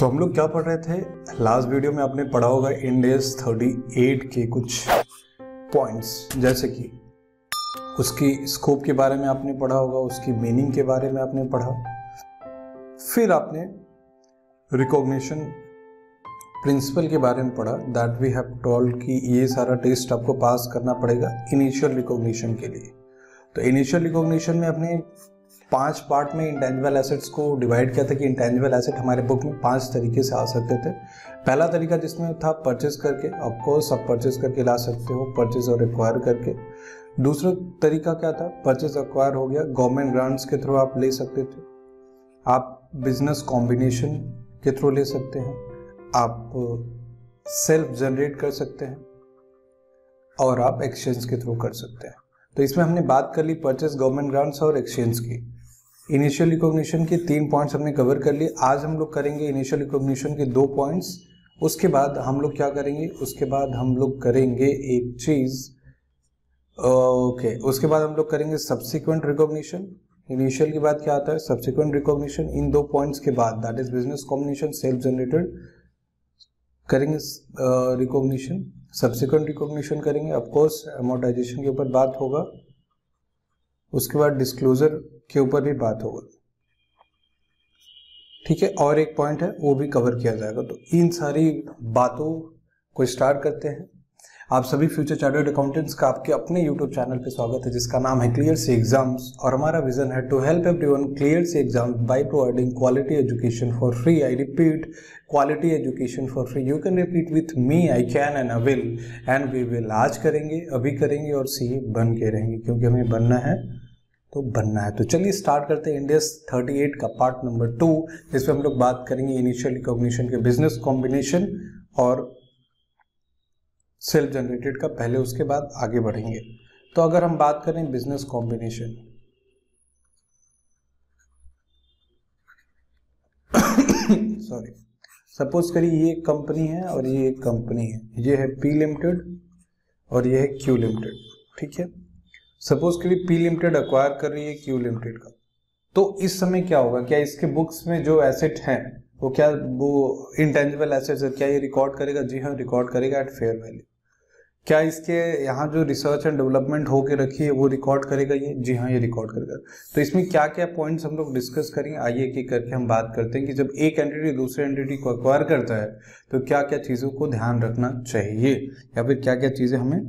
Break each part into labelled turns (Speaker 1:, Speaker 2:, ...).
Speaker 1: तो हम लोग क्या पढ़ रहे थे? लास्ट वीडियो में आपने पढ़ा होगा इंडेस 38 के कुछ पॉइंट्स जैसे कि उसकी स्कोप के बारे में आपने पढ़ा होगा, उसकी मीनिंग के बारे में आपने पढ़ा। फिर आपने रिकॉग्निशन प्रिंसिपल के बारे में पढ़ा दैट वी हैव टोल्ड कि ये सारा टेस्ट आपको पास करना पड़ेगा इनिशियल रिकॉग्निशन के लिए। तो इनिशियल रिकॉग्निशन में अपने पाँच पार्ट में इंटेंजिबल एसेट्स को डिवाइड किया था कि इंटेंजिबल एसेट हमारे बुक में पाँच तरीके से आ सकते थे। पहला तरीका जिसमें था परचेज करके ऑफकोर्स आप परचेज करके ला सकते हो परचेज और एक्वायर करके। दूसरा तरीका क्या था? परचेज एक्वायर हो गया। गवर्नमेंट ग्रांट्स के थ्रू आप ले सकते थे। आप बिज़नेस कॉम्बिनेशन के थ्रू ले सकते हैं। आप सेल्फ जनरेट कर सकते हैं और आप एक्सचेंज के थ्रू कर सकते हैं। तो इसमें हमने बात कर ली परचेज गवर्नमेंट ग्रांट्स और एक्सचेंज की। इनिशियल रिकॉग्निशन के तीन पॉइंट्स हमने कवर कर लिए। आज हम लोग करेंगे इनिशियल रिकॉग्निशन के दो पॉइंट्स उसके बाद हम लोग क्या करेंगे? उसके बाद हम लोग करेंगे एक चीज़। ओके उसके बाद हम लोग करेंगे सब्सिक्वेंट रिकॉग्निशन इनिशियल के बाद क्या आता है? सब्सिक्वेंट रिकॉग्निशन इन दो पॉइंट्स के बाद that is business combination self generated करेंगे रिकॉग्निशन सब्सिक्वेंट रिकॉग्निशन करेंगे। ऑफकोर्स अमोटाइजेशन के ऊपर बात होगा। उसके बाद डिस्क्लोजर के ऊपर भी बात होगा ठीक है, और एक पॉइंट है, वो भी कवर किया जाएगा। तो इन सारी बातों को स्टार्ट करते हैं। आप सभी फ्यूचर चार्टर्ड अकाउंटेंट्स का आपके अपने यूट्यूब चैनल पर स्वागत है, जिसका नाम है क्लियर से एग्ज़ाम्स और हमारा विजन है to help everyone clear से exam by providing quality education for free I repeat quality education for free you can repeat with me I can and avail and we will आज करेंगे, अभी करेंगे और सी बन के रहेंगे, क्योंकि हमें बनना है। तो बनना है। तो चलिए स्टार्ट करते हैं इंडियस 38 का पार्ट नंबर टू जिसमें हम लोग बात करेंगे इनिशियल रिकॉग्निशन के बिज़नेस कॉम्बिनेशन और सेल्फ जनरेटेड का। पहले उसके बाद आगे बढ़ेंगे। तो अगर हम बात करें बिज़नेस कॉम्बिनेशन सॉरी सपोज़ करिए ये कंपनी है और ये एक कंपनी है। ये है पी लिमिटेड और ये है क्यू लिमिटेड ठीक है? सपोज़ करिए पी लिमिटेड अक्वायर कर रही है क्यू लिमिटेड का। तो इस समय क्या होगा? क्या इसके बुक्स में जो एसेट हैं, वो क्या वो इंटेंजिबल एसेट्स है, क्या ये रिकॉर्ड करेगा? जी हाँ रिकॉर्ड करेगा एट फेयर वैल्यू क्या इसके यहाँ जो रिसर्च एंड डेवलपमेंट होके रखी है, वो रिकॉर्ड करेगा ये? जी हाँ ये रिकॉर्ड करेगा। तो इसमें क्या क्या पॉइंट्स हम लोग डिस्कस करेंगे? आइए एक एक करके हम बात करते हैं कि जब एक एंटिटी दूसरे एंटिटी को अक्वायर करता है तो क्या क्या चीज़ों को ध्यान रखना चाहिए? या फिर क्या क्या चीज़ें हमें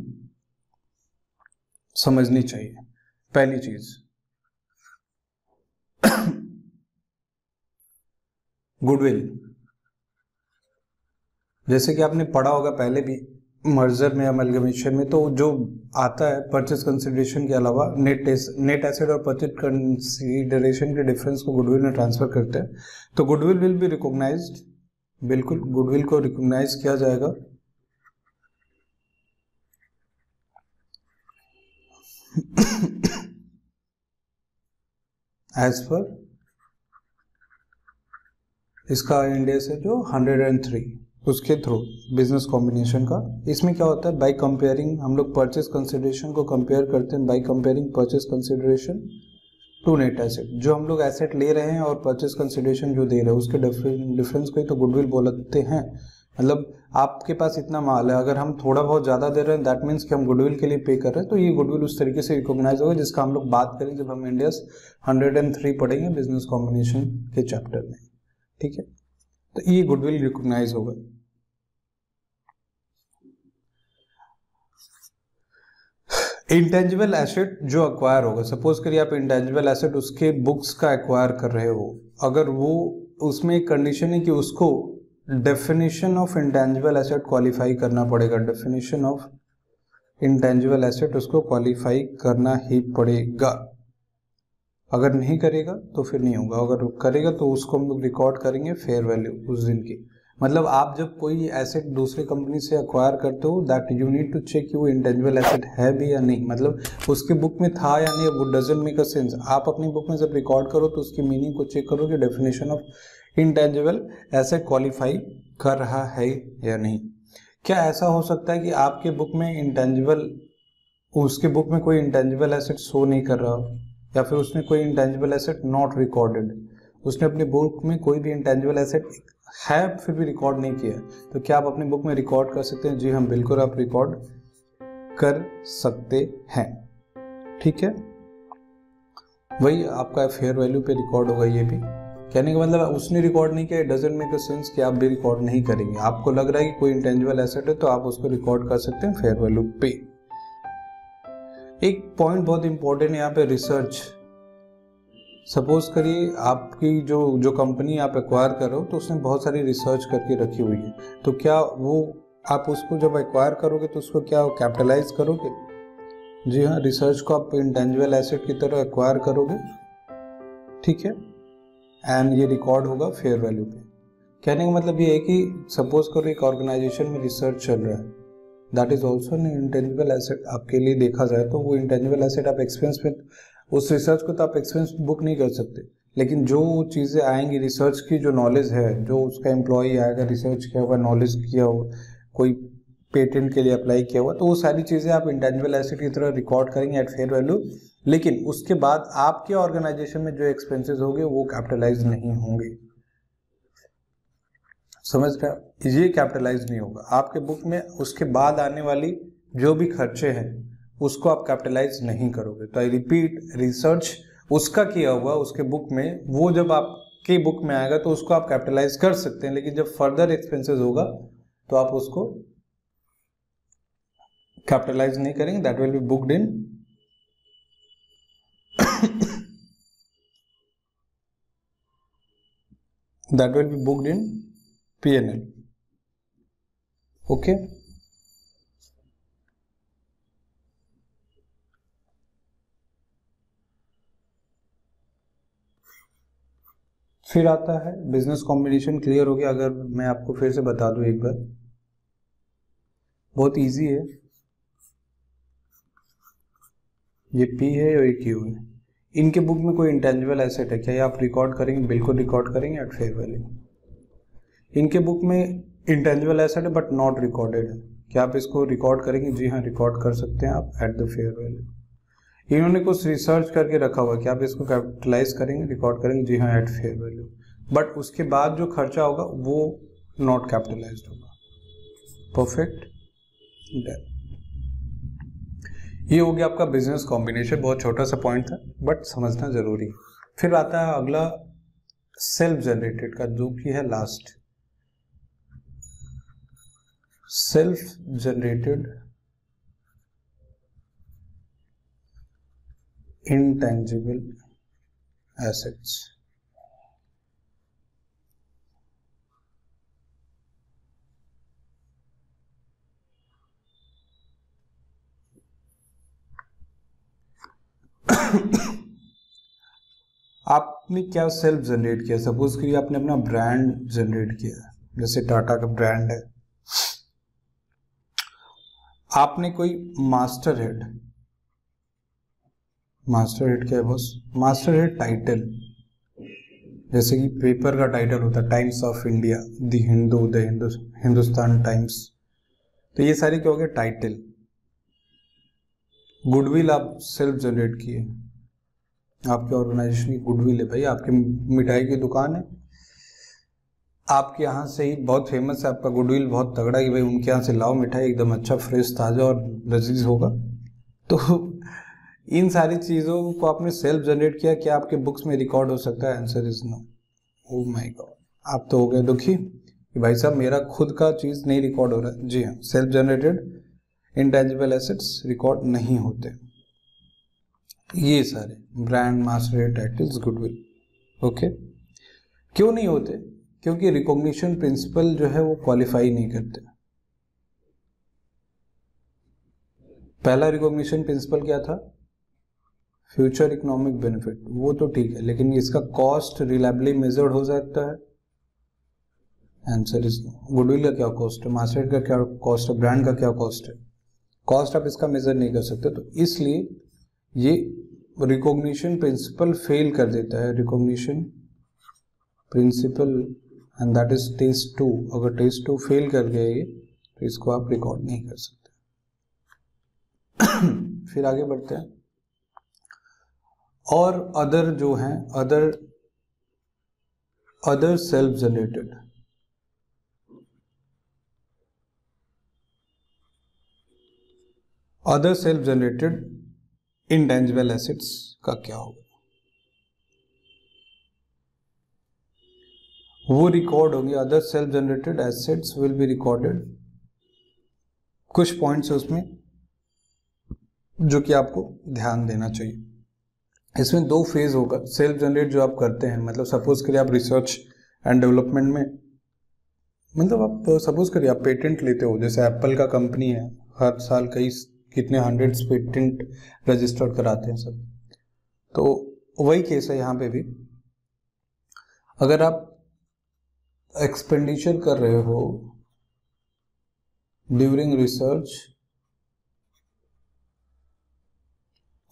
Speaker 1: समझनी चाहिए। पहली चीज़। गुडविल। जैसे कि आपने पढ़ा होगा पहले भी, मर्जर में अमलगमेशन में तो जो आता है परचेज कंसिडरेशन के अलावा नेट नेट एसेट और परचेज कंसिडरेशन के डिफरेंस को गुडविल में ट्रांसफ़र करते हैं। तो गुडविल विल बी रिकॉग्नाइज बिल्कुल, गुडविल को रिकॉग्नाइज किया जाएगा। एज पर इसका इंडेक्स है जो 103 उसके थ्रू बिज़नेस कॉम्बिनेशन का। इसमें क्या होता है? बाई कंपेयरिंग हम लोग परचेज कंसिडरेशन को कंपेयर करते हैं। By comparing purchase consideration to net asset जो हम लोग एसेट ले रहे हैं और परचेज कंसिडरेशन जो दे रहे हैं, उसके डिफरेंस को ही तो गुडविल बोलते हैं। मतलब आपके पास इतना माल है, अगर हम थोड़ा बहुत ज़्यादा दे रहे हैं दैट मीन्स कि हम गुडविल के लिए पे कर रहे हैं तो ये गुडविल उस तरीके से रिकॉग्नाइज होगा जिसका हम लोग बात करें जब हम Ind AS hundred and three पढ़ेंगे बिज़नेस कॉम्बिनेशन के चैप्टर में। ठीक है? तो ये गुडविल रिकॉग्नाइज होगा। इंटेंजिबल एसेट जो अक्वायर होगा सपोज़ करिए आप इंटेंजिबल एसेट उसके बुक्स का एक्वायर कर रहे हो, अगर वो उसमें एक कंडीशन है कि उसको definition of intangible asset qualify करना पड़ेगा। डेफिनेशन ऑफ़ इंटेंजिबल एसेट उसको क्वालिफाई करना ही पड़ेगा। अगर नहीं करेगा तो फिर नहीं होगा। अगर करेगा तो उसको हम लोग रिकॉर्ड करेंगे फेयर वैल्यू उस दिन की। मतलब आप जब कोई एसेट दूसरे कंपनी से अक्वायर करते हो that you need to check you intangible asset है भी या नहीं। मतलब उसके बुक में था या नहीं, वो डजेंट मेक अ सेंस आप अपनी बुक में जब रिकॉर्ड करो तो उसकी मीनिंग को चेक करो कि definition of intangible asset qualify कर रहा है या नहीं। क्या ऐसा हो सकता है कि आपके बुक में इंटेंजिबल उसके बुक में कोई इंटेंजिबल एसेट शो नहीं कर रहा हो, या फिर उसने कोई इंटेंजिबल एसेट नॉट रिकॉर्डेड उसने अपनी बुक में कोई भी इंटेंजिबल एसेट है, फिर भी रिकॉर्ड नहीं किया तो क्या आप अपने बुक में रिकॉर्ड कर सकते हैं? जी हम बिल्कुल आप रिकॉर्ड कर सकते हैं। ठीक है? वही आपका फेयर वैल्यू पे रिकॉर्ड होगा ये भी। कहने का मतलब उसने रिकॉर्ड नहीं किया डजेंट मेक अ सेंस कि आप भी रिकॉर्ड नहीं करेंगे। आपको लग रहा है कि कोई इंटेंजिबल एसेट है तो आप उसको रिकॉर्ड कर सकते हैं फेयर वैल्यू पे। एक पॉइंट बहुत इंपॉर्टेंट है यहाँ पे रिसर्च सपोज़ करिए, आपकी जो जो कंपनी आप एक्वायर कर तो उसने बहुत सारी रिसर्च करके रखी हुई है। तो क्या वो, आप उसको जब एक्वायर करोगे तो उसको क्या कैपिटलाइज करोगे? जी हाँ रिसर्च को आप इंटेंजिबल एसेट की तरह एक्वायर करोगे। ठीक है? एंड ये रिकॉर्ड होगा फेयर वैल्यू पे। कहने का मतलब ये है कि सपोज़ करो एक ऑर्गेनाइजेशन में रिसर्च चल रहा है। That is also an intangible asset आपके लिए देखा जाए तो वो इंटेंजिबल एसेट आप एक्सपेंस में उस रिसर्च को तो आप एक्सपेंस बुक नहीं कर सकते। लेकिन जो चीज़ें आएँगी रिसर्च की, जो नॉलेज है, जो उसका एम्प्लॉय आएगा रिसर्च किया हुआ नॉलेज किया हुआ, कोई पेटेंट के लिए अप्लाई किया हुआ तो वो सारी चीज़ें आप इंटेंजिबल एसेट की तरह रिकॉर्ड करेंगे एट फेयर वैल्यू लेकिन उसके बाद आपके ऑर्गेनाइजेशन में जो एक्सपेंसेस होंगे, वो कैपिटलाइज नहीं होंगे। समझ रहे ये कैपिटलाइज नहीं होगा। आपके बुक में उसके बाद आने वाली जो भी खर्चे हैं, उसको आप कैपिटलाइज नहीं करोगे। तो आई रिपीट रिसर्च उसका किया हुआ, उसके बुक में, वो जब आपके बुक में आएगा तो उसको आप कैपिटलाइज कर सकते हैं, लेकिन जब फर्दर एक्सपेंसेस होगा तो आप उसको कैपिटलाइज नहीं करेंगे that will be booked in that that will be booked in PNL. Okay. फिर आता है बिज़नेस कॉम्बिनेशन क्लियर हो गया अगर मैं आपको फिर से बता दूँ एक बार बहुत इजी है ये पी है और ये क्यू है? इनके बुक में कोई इंटेंजिबल एसेट है क्या? ये आप रिकॉर्ड करेंगे, बिल्कुल रिकॉर्ड करेंगे एट फेयर वैल्यू इनके बुक में इंटेंजिबल एसेट है बट नॉट रिकॉर्डेड है। क्या आप इसको रिकॉर्ड करेंगे? जी हाँ रिकॉर्ड कर सकते हैं आप एट द फेयर वैल्यू इन्होंने कुछ रिसर्च करके रखा हुआ है। क्या आप इसको कैपिटलाइज करेंगे रिकॉर्ड करेंगे? जी हाँ एट फेयर वैल्यू बट उसके बाद जो खर्चा होगा, वो नॉट कैपिटलाइज होगा। परफेक्ट डन ये हो गया आपका बिज़नेस कॉम्बिनेशन बहुत छोटा सा पॉइंट था बट समझना ज़रूरी फिर आता है अगला सेल्फ जनरेटेड का, जो कि है last self generated intangible assets आपने क्या सेल्फ जनरेट किया? सपोज़ करिए आपने अपना ब्रांड जनरेट किया। जैसे टाटा का ब्रांड है। आपने कोई मास्टर हेड मास्टर हेड क्या है बॉस मास्टर हेड टाइटल जैसे कि पेपर का टाइटल होता है Times of India the Hindu the Hindustan Times तो ये सारे क्या हो गए? टाइटल गुडविल आप सेल्फ जनरेट किए। आपके ऑर्गेनाइजेशन की गुडविल है भाई, आपकी मिठाई की दुकान है। आपके यहाँ से ही बहुत फ़ेमस है, आपका गुडविल बहुत तगड़ा कि भाई उनके यहाँ से लाओ मिठाई, एकदम अच्छा फ्रेश ताज़ा और लजीज होगा। तो इन सारी चीज़ों को आपने सेल्फ जनरेट किया क्या आपके बुक्स में रिकॉर्ड हो सकता है answer is no oh my God आप तो हो गए दुखी कि भाई साहब, मेरा खुद का चीज़ नहीं रिकॉर्ड हो रहा। है जी हाँ self generated intangible assets record नहीं होते। ये सारे brand master titles goodwill okay क्यों नहीं होते? क्योंकि रिकॉग्निशन प्रिंसिपल जो है वो क्वालिफाई नहीं करते। पहला रिकॉग्निशन प्रिंसिपल क्या था? फ्यूचर इकोनॉमिक बेनिफिट वो तो ठीक है, लेकिन इसका कॉस्ट रिलायबली मेजर्ड हो सकता है। आंसर इज़ गुडविल का क्या कॉस्ट है? मास्टर का क्या कॉस्ट है? ब्रांड का क्या कॉस्ट है? कॉस्ट आप इसका मेजर नहीं कर सकते तो इसलिए ये रिकॉग्निशन प्रिंसिपल फेल कर देता है। Recognition principle and that is test two अगर टेस्ट टू फेल कर गया ये तो इसको आप रिकॉर्ड नहीं कर सकते। फिर आगे बढ़ते हैं। और अदर जो हैं other other self generated other self generated intangible assets का क्या होगा? वो रिकॉर्ड होंगे other self generated assets will be recorded कुछ पॉइंट्स है उसमें जो कि आपको ध्यान देना चाहिए। इसमें दो फ़ेज़ होगा सेल्फ जनरेट जो आप करते हैं मतलब सपोज़ करिए आप रिसर्च एंड डेवलपमेंट में मतलब आप सपोज़ करिए आप पेटेंट लेते हो, जैसे एप्पल का कंपनी है, हर साल कई कितने हंड्रेड्स पेटेंट रजिस्टर्ड कराते हैं सब। तो वही केस है यहाँ पे भी। अगर आप एक्सपेंडिचर कर रहे हो ड्यूरिंग रिसर्च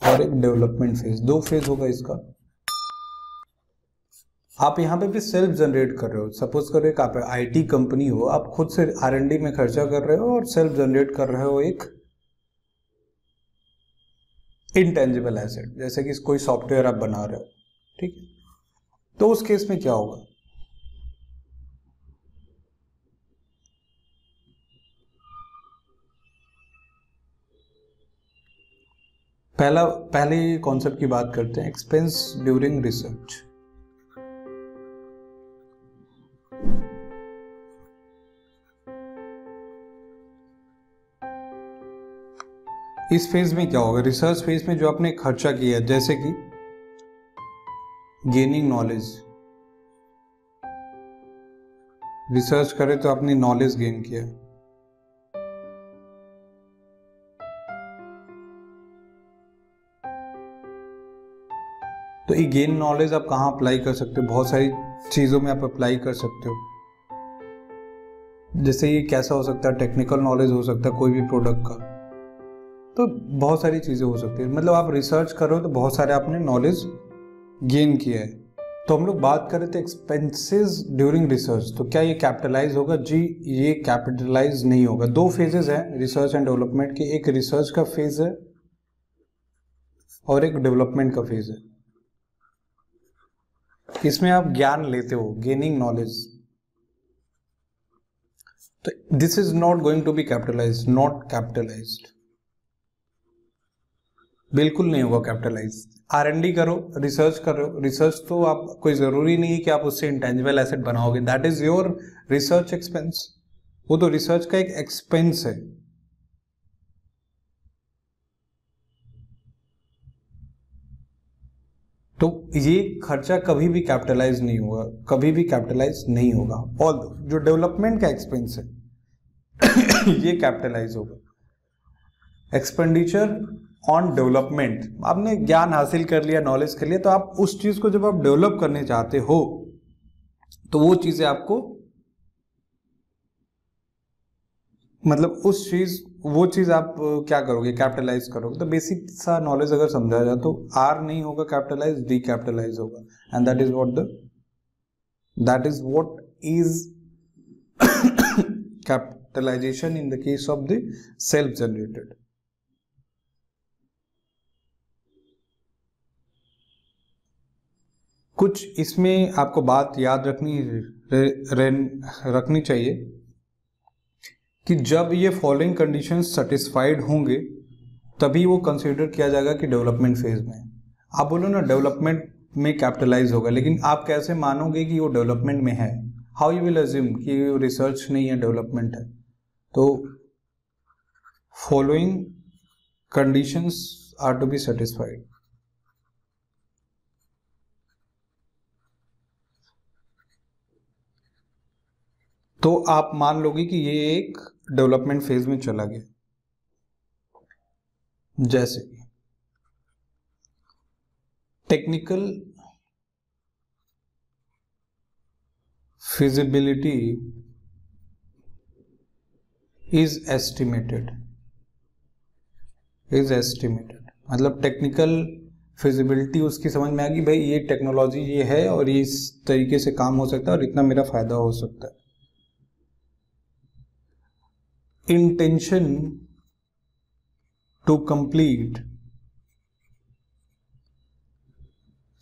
Speaker 1: और एक डेवलपमेंट फ़ेज़ दो फ़ेज़ होगा इसका। आप यहाँ पे भी सेल्फ जनरेट कर रहे हो। सपोज़ करो एक आप आईटी कंपनी हो, आप खुद से आर में खर्चा कर रहे हो और सेल्फ जनरेट कर रहे हो एक इंटेंजिबल एसेट जैसे कि कोई सॉफ्टवेयर आप बना रहे हो, ठीक है? तो उस केस में क्या होगा? पहला, पहले कॉन्सेप्ट की बात करते हैं एक्सपेंस ड्यूरिंग रिसर्च इस फ़ेज़ में क्या होगा? रिसर्च फ़ेज़ में जो आपने खर्चा किया, जैसे कि गेनिंग नॉलेज रिसर्च करें तो आपने नॉलेज गेन किया। तो ये गेन नॉलेज आप कहाँ अप्लाई कर सकते हो? बहुत सारी चीज़ों में आप अप्लाई कर सकते हो। जैसे ये कैसा हो सकता है? टेक्निकल नॉलेज हो सकता है, कोई भी प्रोडक्ट का। तो बहुत सारी चीज़ें हो सकती है। मतलब आप रिसर्च कर तो बहुत सारे आपने नॉलेज गेन किया है। तो हम लोग बात कर रहे थे एक्सपेंसेस ड्यूरिंग रिसर्च तो क्या ये कैपिटलाइज होगा? जी, ये कैपिटलाइज नहीं होगा। दो फेजेस हैं रिसर्च एंड डेवलपमेंट के। एक रिसर्च का फ़ेज़ है और एक डेवलपमेंट का फ़ेज़ है। इसमें आप ज्ञान लेते हो गेनिंग नॉलेज तो this is not going to be capitalise not capitalise बिल्कुल नहीं होगा कैपिटलाइज आर एन डी करो रिसर्च करो। रिसर्च तो आप, कोई ज़रूरी नहीं है कि आप उससे इंटेंजिबल एसेट बनाओगे। That is your research expense वो तो रिसर्च का एक एक्सपेंस है। तो ये खर्चा कभी भी कैपिटलाइज नहीं होगा, कभी भी कैपिटलाइज नहीं होगा। और जो डेवलपमेंट का एक्सपेंस है, ये कैपिटलाइज होगा। एक्सपेंडिचर ऑन डेवलपमेंट आपने ज्ञान हासिल कर लिया नॉलेज कर लिया तो आप उस चीज़ को जब आप डेवलप करने चाहते हो तो वो चीज़ें आपको मतलब उस चीज़, वो चीज़ आप क्या करोगे कैपिटलाइज करोगे? तो बेसिक सा नॉलेज अगर समझा जाए तो आर नहीं होगा कैपिटलाइज डी कैपिटलाइज होगा। And that is what the that is what is capitalisation in the case of the self generated कुछ इसमें आपको बात याद रखनी रे, रे, रखनी चाहिए कि जब ये फॉलोइंग कंडीशन सेटिस्फाइड होंगे तभी वो कंसिडर किया जाएगा कि डेवलपमेंट फ़ेज़ में। आप बोलो ना डेवलपमेंट में कैपिटलाइज होगा लेकिन आप कैसे मानोगे कि वो डेवलपमेंट में है? हाउ यू विल अज्यूम कि रिसर्च नहीं है डेवलपमेंट है? तो following conditions are to be satisfied तो आप मान लोगे कि ये एक डेवलपमेंट फ़ेज़ में चला गया। जैसे कि technical feasibility is estimated is estimated मतलब टेक्निकल फिजिबिलिटी उसकी समझ में आ गई भाई ये टेक्नोलॉजी ये है और ये इस तरीके से काम हो सकता है और इतना मेरा फ़ायदा हो सकता है। intention to complete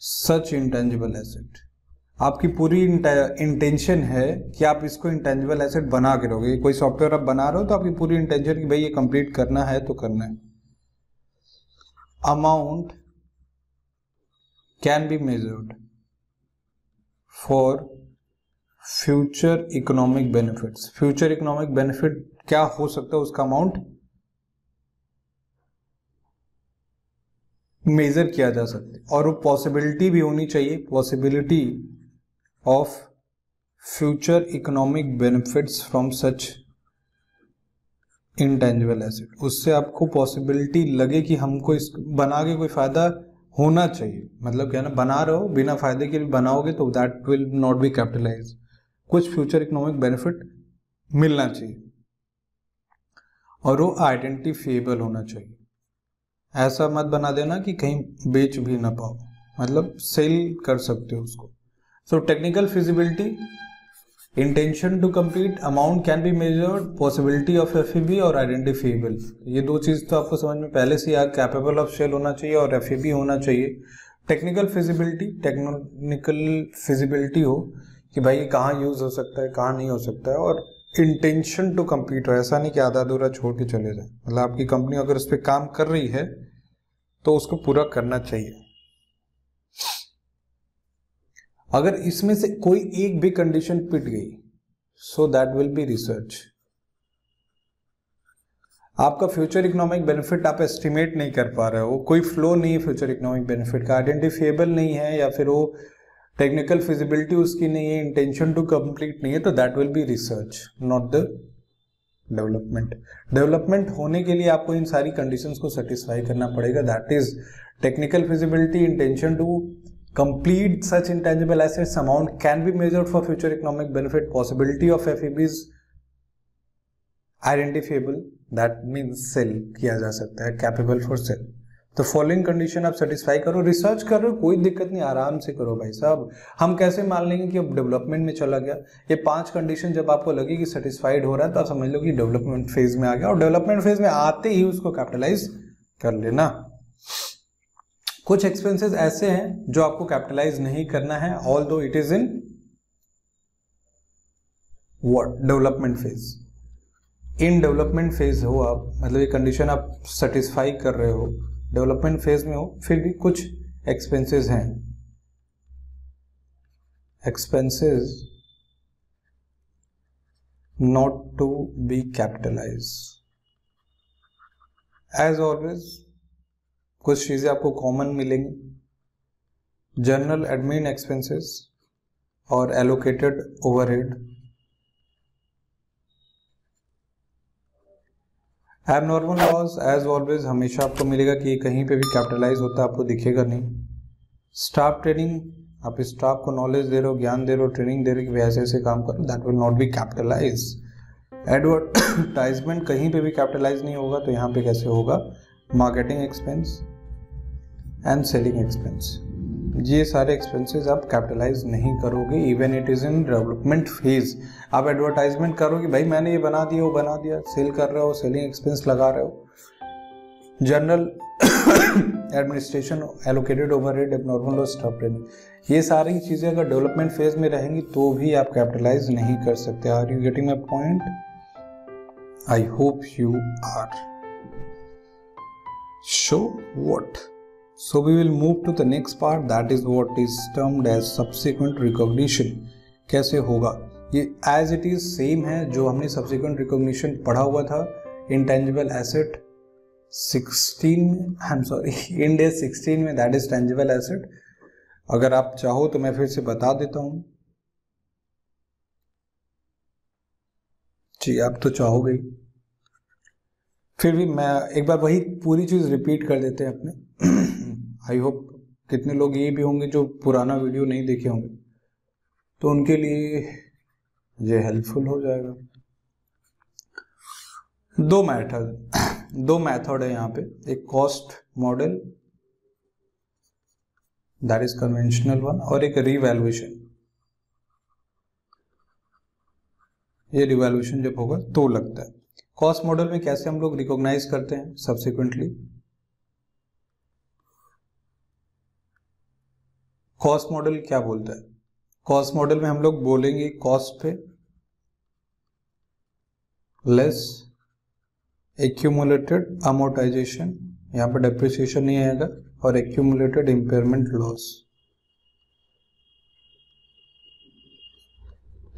Speaker 1: such intangible asset. आपकी पूरी इंटेंशन है कि आप इसको इंटेंजिबल एसेट बना के रहोगे। कोई सॉफ्टवेयर आप बना रहे हो तो आपकी पूरी इंटेंशन कि भाई ये कंप्लीट करना है तो करना है। Amount can be measured for future economic benefits future economic benefit क्या हो सकता है उसका अमाउंट मेजर किया जा सकता है? और वो पॉसिबिलिटी भी होनी चाहिए possibility of future economic benefits from such intangible asset उससे आपको पॉसिबिलिटी लगे कि हमको इस, बना के कोई फ़ायदा होना चाहिए। मतलब क्या ना, बना रहे हो बिना फ़ायदे के लिए बनाओगे तो that will not be capitalise कुछ फ्यूचर इकोनॉमिक बेनिफिट मिलना चाहिए। और वो आइडेंटिफिएबल होना चाहिए। ऐसा मत बना देना कि कहीं बेच भी ना पाओ। मतलब सेल कर सकते हो उसको। So technical feasibility intention to complete amount can be measured possibility of F E B और आइडेंटिफिएबल ये दो चीज़ तो आपको समझ में पहले से याद कैपेबल ऑफ़ सेल होना चाहिए और एफ़ ई बी होना चाहिए। टेक्निकल फिजिबिलिटी टेक्निकल फिजिबिलिटी हो कि भाई ये कहाँ यूज़ हो सकता है, कहाँ नहीं हो सकता है और इंटेंशन टू कम्पीट हो, ऐसा नहीं कि आधा अधूरा छोड़ के चले जाए। मतलब आपकी कंपनी अगर उस पर काम कर रही है तो उसको पूरा करना चाहिए। अगर इसमें से कोई एक भी कंडीशन पिट गई so that will be research आपका फ्यूचर इकोनॉमिक बेनिफिट आप एस्टिमेट नहीं कर पा रहे हो। कोई फ्लो नहीं है फ्यूचर इकोनॉमिक बेनिफिट का। आइडेंटिफिएबल नहीं है या फिर वो टेक्निकल फिजिबिलिटी उसकी नहीं है इंटेंशन टू कंप्लीट नहीं है तो that will be research not the development development होने के लिए आपको इन सारी कंडीशंस को सेटिस्फाई करना पड़ेगा. That is technical feasibility intention to complete such intangible assets amount can be measured for future economic benefit possibility of F is identifiable that means sale किया जा सकता है कैपेबल फॉर सेल तो following condition आप satisfy करो research कर रहे हो कोई दिक्कत नहीं, आराम से करो भाई साहब। हम कैसे मान लेंगे कि अब डेवलपमेंट में चला गया? ये पाँच कंडीशन जब आपको लगे कि सेटिस्फाइड हो रहा है तो आप समझ लो कि डेवलपमेंट फ़ेज़ में आ गया। और डेवलपमेंट फ़ेज़ में आते ही उसको कैपिटलाइज कर लेना। कुछ एक्सपेंसेस ऐसे हैं जो आपको कैपिटलाइज नहीं करना है although it is in what development phase in development phase हो आप मतलब ये कंडीशन आप सेटिस्फाई कर रहे हो। डेवलपमेंट फ़ेज़ में हो, फिर भी कुछ एक्सपेंसेस हैं। Expenses not to be capitalise as always कुछ चीज़ें आपको कॉमन मिलेंगी। जनरल एडमिन एक्सपेंसेस और allocated overhead abnormal loss as always हमेशा आपको मिलेगा कि कहीं पे भी कैपिटलाइज होता है, आपको दिखेगा नहीं। स्टाफ ट्रेनिंग आप स्टाफ को नॉलेज दे रहे हो, ज्ञान दे रहे हो ट्रेनिंग दे रहे हो कि ऐसे ऐसे काम करो that will not be capitalise advertisement कहीं पे भी कैपिटलाइज नहीं होगा तो यहाँ पे कैसे होगा? Marketing expense and selling expense ये सारे एक्सपेंसेस आप कैपिटलाइज नहीं करोगे even it is in development phase आप एडवर्टाइजमेंट करोगे, भाई, मैंने ये बना दिया, वो बना दिया सेल कर रहे हो सेलिंग एक्सपेंस लगा रहे हो। General administration allocated overhead normal और स्टाफ ट्रेनिंग ये सारी चीज़ें अगर डेवलपमेंट फ़ेज़ में रहेंगी तो भी आप कैपिटलाइज नहीं कर सकते। Are you getting my point I hope you are show what So we will move to the next part, that is what is termed as subsequent recognition. कैसे होगा? ये एज इट इज़ सेम है जो हमने subsequent recognition पढ़ा हुआ था intangible asset 16 में आई एम सॉरी इंडिया 16 में दैट इज़ टेंजिबल एसेट अगर आप चाहो तो मैं फिर से बता देता हूँ। जी, आप तो चाहोगे फिर भी मैं एक बार वही पूरी चीज़ रिपीट कर देते हैं अपने। आई होप कितने लोग ये भी होंगे जो पुराना वीडियो नहीं देखे होंगे। तो उनके लिए ये हेल्पफुल हो जाएगा। दो मेथड दो मेथड है यहाँ पे। एक cost model that is conventional one और एक रिवैल्यूएशन ये रिवैल्यूएशन जब होगा तो लगता है। कॉस्ट मॉडल में कैसे हम लोग रिकॉग्नाइज करते हैं सब्सिक्वेंटली कॉस्ट मॉडल क्या बोलता है? कॉस्ट मॉडल में हम लोग बोलेंगे कॉस्ट पे लेस एक्यूमुलेटेड अमोटाइजेशन यहाँ पर डेप्रिसिएशन नहीं आएगा, और एक्यूमुलेटेड इम्पेयरमेंट लॉस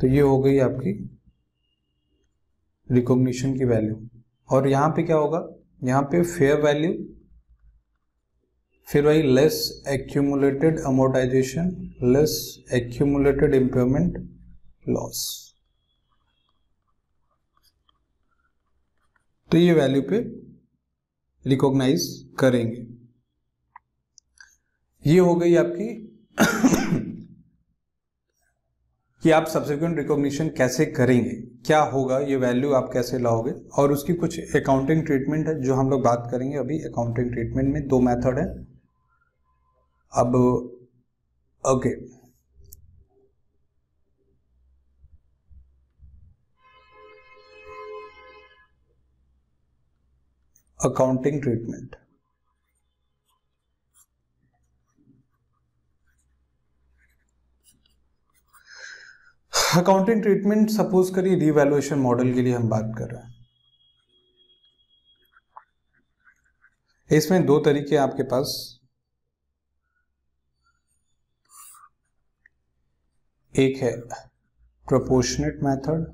Speaker 1: तो ये हो गई आपकी रिकॉग्निशन की वैल्यू और यहाँ पे क्या होगा? यहाँ पे फेयर वैल्यू फिर वही less accumulated amortisation less accumulated impairment loss तो ये वैल्यू पे रिकॉग्नाइज करेंगे। ये हो गई आपकी कि आप सब्सिक्वेंट रिकॉग्निशन कैसे करेंगे, क्या होगा, ये वैल्यू आप कैसे लाओगे, और उसकी कुछ अकाउंटिंग ट्रीटमेंट है, जो हम लोग बात करेंगे अभी अकाउंटिंग ट्रीटमेंट में, दो मेथड है। अब okay accounting treatment accounting treatment suppose करिए रिवैल्यूएशन मॉडल के लिए हम बात कर रहे हैं। इसमें दो तरीके आपके पास। एक है प्रोपोर्शनेट मेथड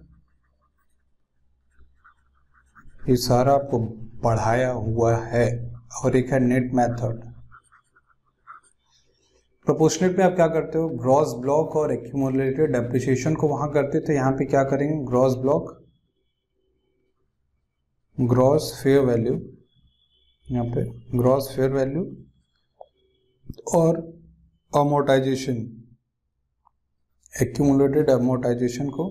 Speaker 1: ये सारा आपको बढ़ाया हुआ है और एक है नेट मेथड प्रोपोर्शनेट में आप क्या करते हो? ग्रॉस ब्लॉक और एक्यूमुलेटेड डेप्रिसिएशन को वहाँ करते थे। यहाँ पे क्या करेंगे? Gross block gross fair value यहाँ पे ग्रॉस फेयर वैल्यू और अमोर्टाइजेशन एक्यूमुलेटेड अमोर्टाइजेशन को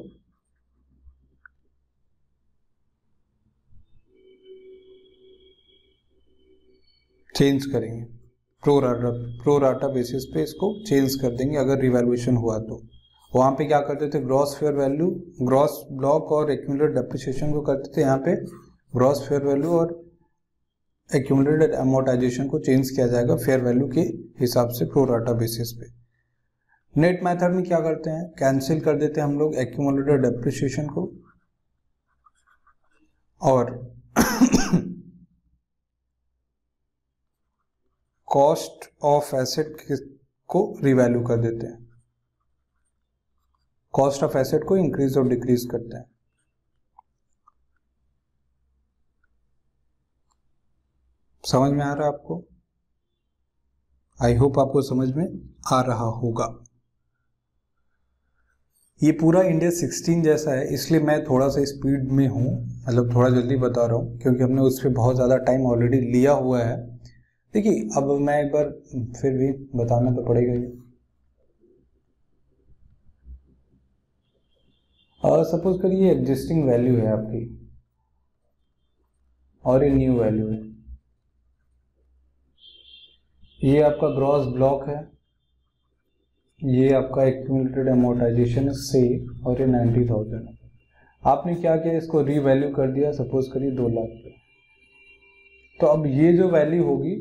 Speaker 1: चेंज करेंगे। Pro rata pro rata basis पे इसको चेंज कर देंगे अगर रिवैल्यूएशन हुआ तो। वहाँ पे क्या करते थे? Gross fair value gross block और एक्यूमुलेट डेप्रिसिएशन को करते थे। यहाँ पे ग्रॉस फेयर वैल्यू और एक्यूमुलेटेड अमोर्टाइजेशन को चेंज किया जाएगा फेयर वैल्यू के हिसाब से प्रोराटा बेसिस पे। नेट मेथड में क्या करते हैं? कैंसिल कर देते हैं हम लोग एक्यूमुलेटेड डेप्रिसिएशन को। और कॉस्ट ऑफ़ एसेट को रिवैल्यू कर देते हैं। कॉस्ट ऑफ़ एसेट को इंक्रीज और डिक्रीज करते हैं। समझ में आ रहा है आपको? आई होप आपको समझ में आ रहा होगा। ये पूरा इंडिया 16 जैसा है, इसलिए मैं थोड़ा सा स्पीड में हूँ। मतलब थोड़ा जल्दी बता रहा हूँ, क्योंकि हमने उस पर बहुत ज़्यादा टाइम ऑलरेडी लिया हुआ है। देखिए, अब मैं एक बार फिर भी बताना तो पड़ेगा और सपोज़ करिए एग्जिस्टिंग वैल्यू है आपकी, और ये न्यू वैल्यू है। ये आपका ग्रॉस ब्लॉक है। ये आपका एक्यूमलेटेड अमोर्टाइजेशन है से और ये नाइन्टी थाउज़ेंड आपने क्या किया? इसको रीवैल्यू कर दिया सपोज़ करिए दो लाख पे। तो अब ये जो वैल्यू होगी,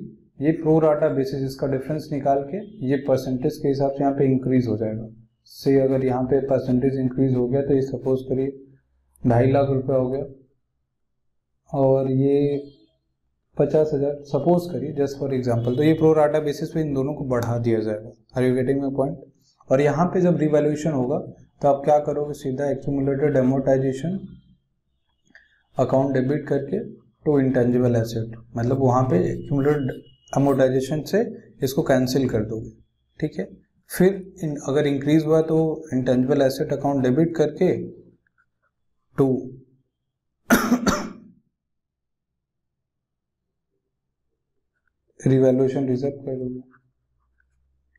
Speaker 1: ये प्रो राटा बेसिस इसका डिफरेंस निकाल के ये परसेंटेज के हिसाब से यहाँ पे इंक्रीज हो जाएगा। से अगर यहाँ पे परसेंटेज इंक्रीज हो गया तो ये सपोज़ करिए ढाई लाख रुपया हो गया। और ये पचास हज़ार सपोज़ करिए जस्ट फॉर एग्जांपल तो ये प्रो राटा बेसिस पे इन दोनों को बढ़ा दिया जाएगा। Are you getting my point और यहाँ पे जब रिवैल्यूएशन होगा तो आप क्या करोगे? सीधा एक्यूमुलेटेड एमोटाइजेशन अकाउंट डेबिट करके टू इंटेंजिबल एसेट मतलब वहाँ पे एक्यूमुलेटेड अमोटाइजेशन से इसको कैंसिल कर दोगे। ठीक है? फिर इन, अगर इंक्रीज हुआ तो इंटेंजिबल एसेट अकाउंट डेबिट करके टू रिवैल्यूएशन रिज़र्व कर दोगे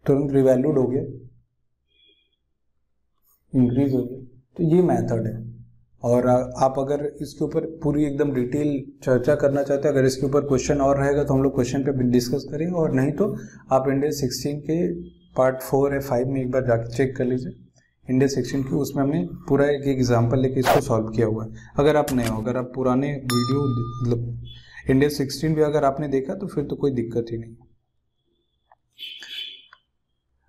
Speaker 1: तुरंत रिवैल्यूड हो गया। इंक्रीज हो गया। तो ये मेथड है। और आप अगर इसके ऊपर पूरी एकदम डिटेल चर्चा करना चाहते हैं, अगर इसके ऊपर क्वेश्चन और रहेगा तो हम लोग क्वेश्चन पे डिस्कस करेंगे। और नहीं तो आप इंडिया सिक्सटीन के पार्ट फोर या फाइव में एक बार जाकर चेक कर लीजिए। इंडिया सिक्सटीन की उसमें हमने पूरा एक एग्ज़ाम्पल लेके इसको सॉल्व किया हुआ है। अगर आप नए हो, अगर आप पुराने वीडियो मतलब इंडिया सिक्सटीन भी अगर आपने देखा तो फिर तो कोई दिक्कत ही नहीं।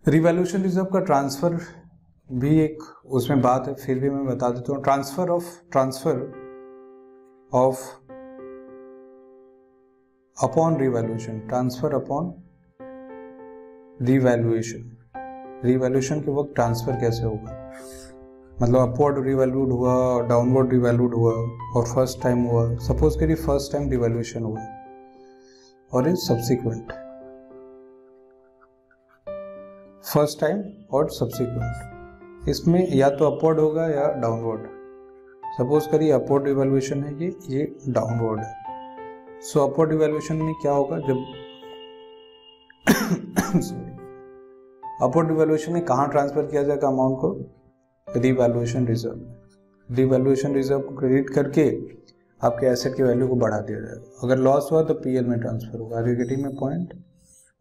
Speaker 1: रिवॉल्यूशन रिज़र्व का ट्रांसफ़र भी एक उसमें बात है, फिर भी मैं बता देता हूँ। Transfer of transfer of upon revaluation transfer upon revaluation revaluation के वक्त ट्रांसफ़र कैसे होगा? मतलब अपवर्ड रिवैल्यूड हुआ डाउनवर्ड रिवैल्यूड हुआ, और फ़र्स्ट टाइम हुआ। सपोज़ करिए फ़र्स्ट टाइम रिवैल्यूएशन हुआ। और इज़ सब्सिक्वेंट फ़र्स्ट टाइम और सब्सिक्वेंट इसमें या तो अपवर्ड होगा या डाउनवर्ड सपोज़ करिए अपवर्ड इवेल्युएशन है ये ये डाउनवर्ड है। सो अपवर्ड इवेल्युएशन में क्या होगा? जब अपवर्ड इवेल्युएशन में कहाँ ट्रांसफ़र किया जाएगा अमाउंट को? रिवैल्यूएशन रिज़र्व रिवैल्यूएशन रिज़र्व को क्रेडिट करके आपके एसेट की वैल्यू को बढ़ा दिया जाएगा। अगर लॉस हुआ तो पीएल में ट्रांसफ़र होगा। Are you getting point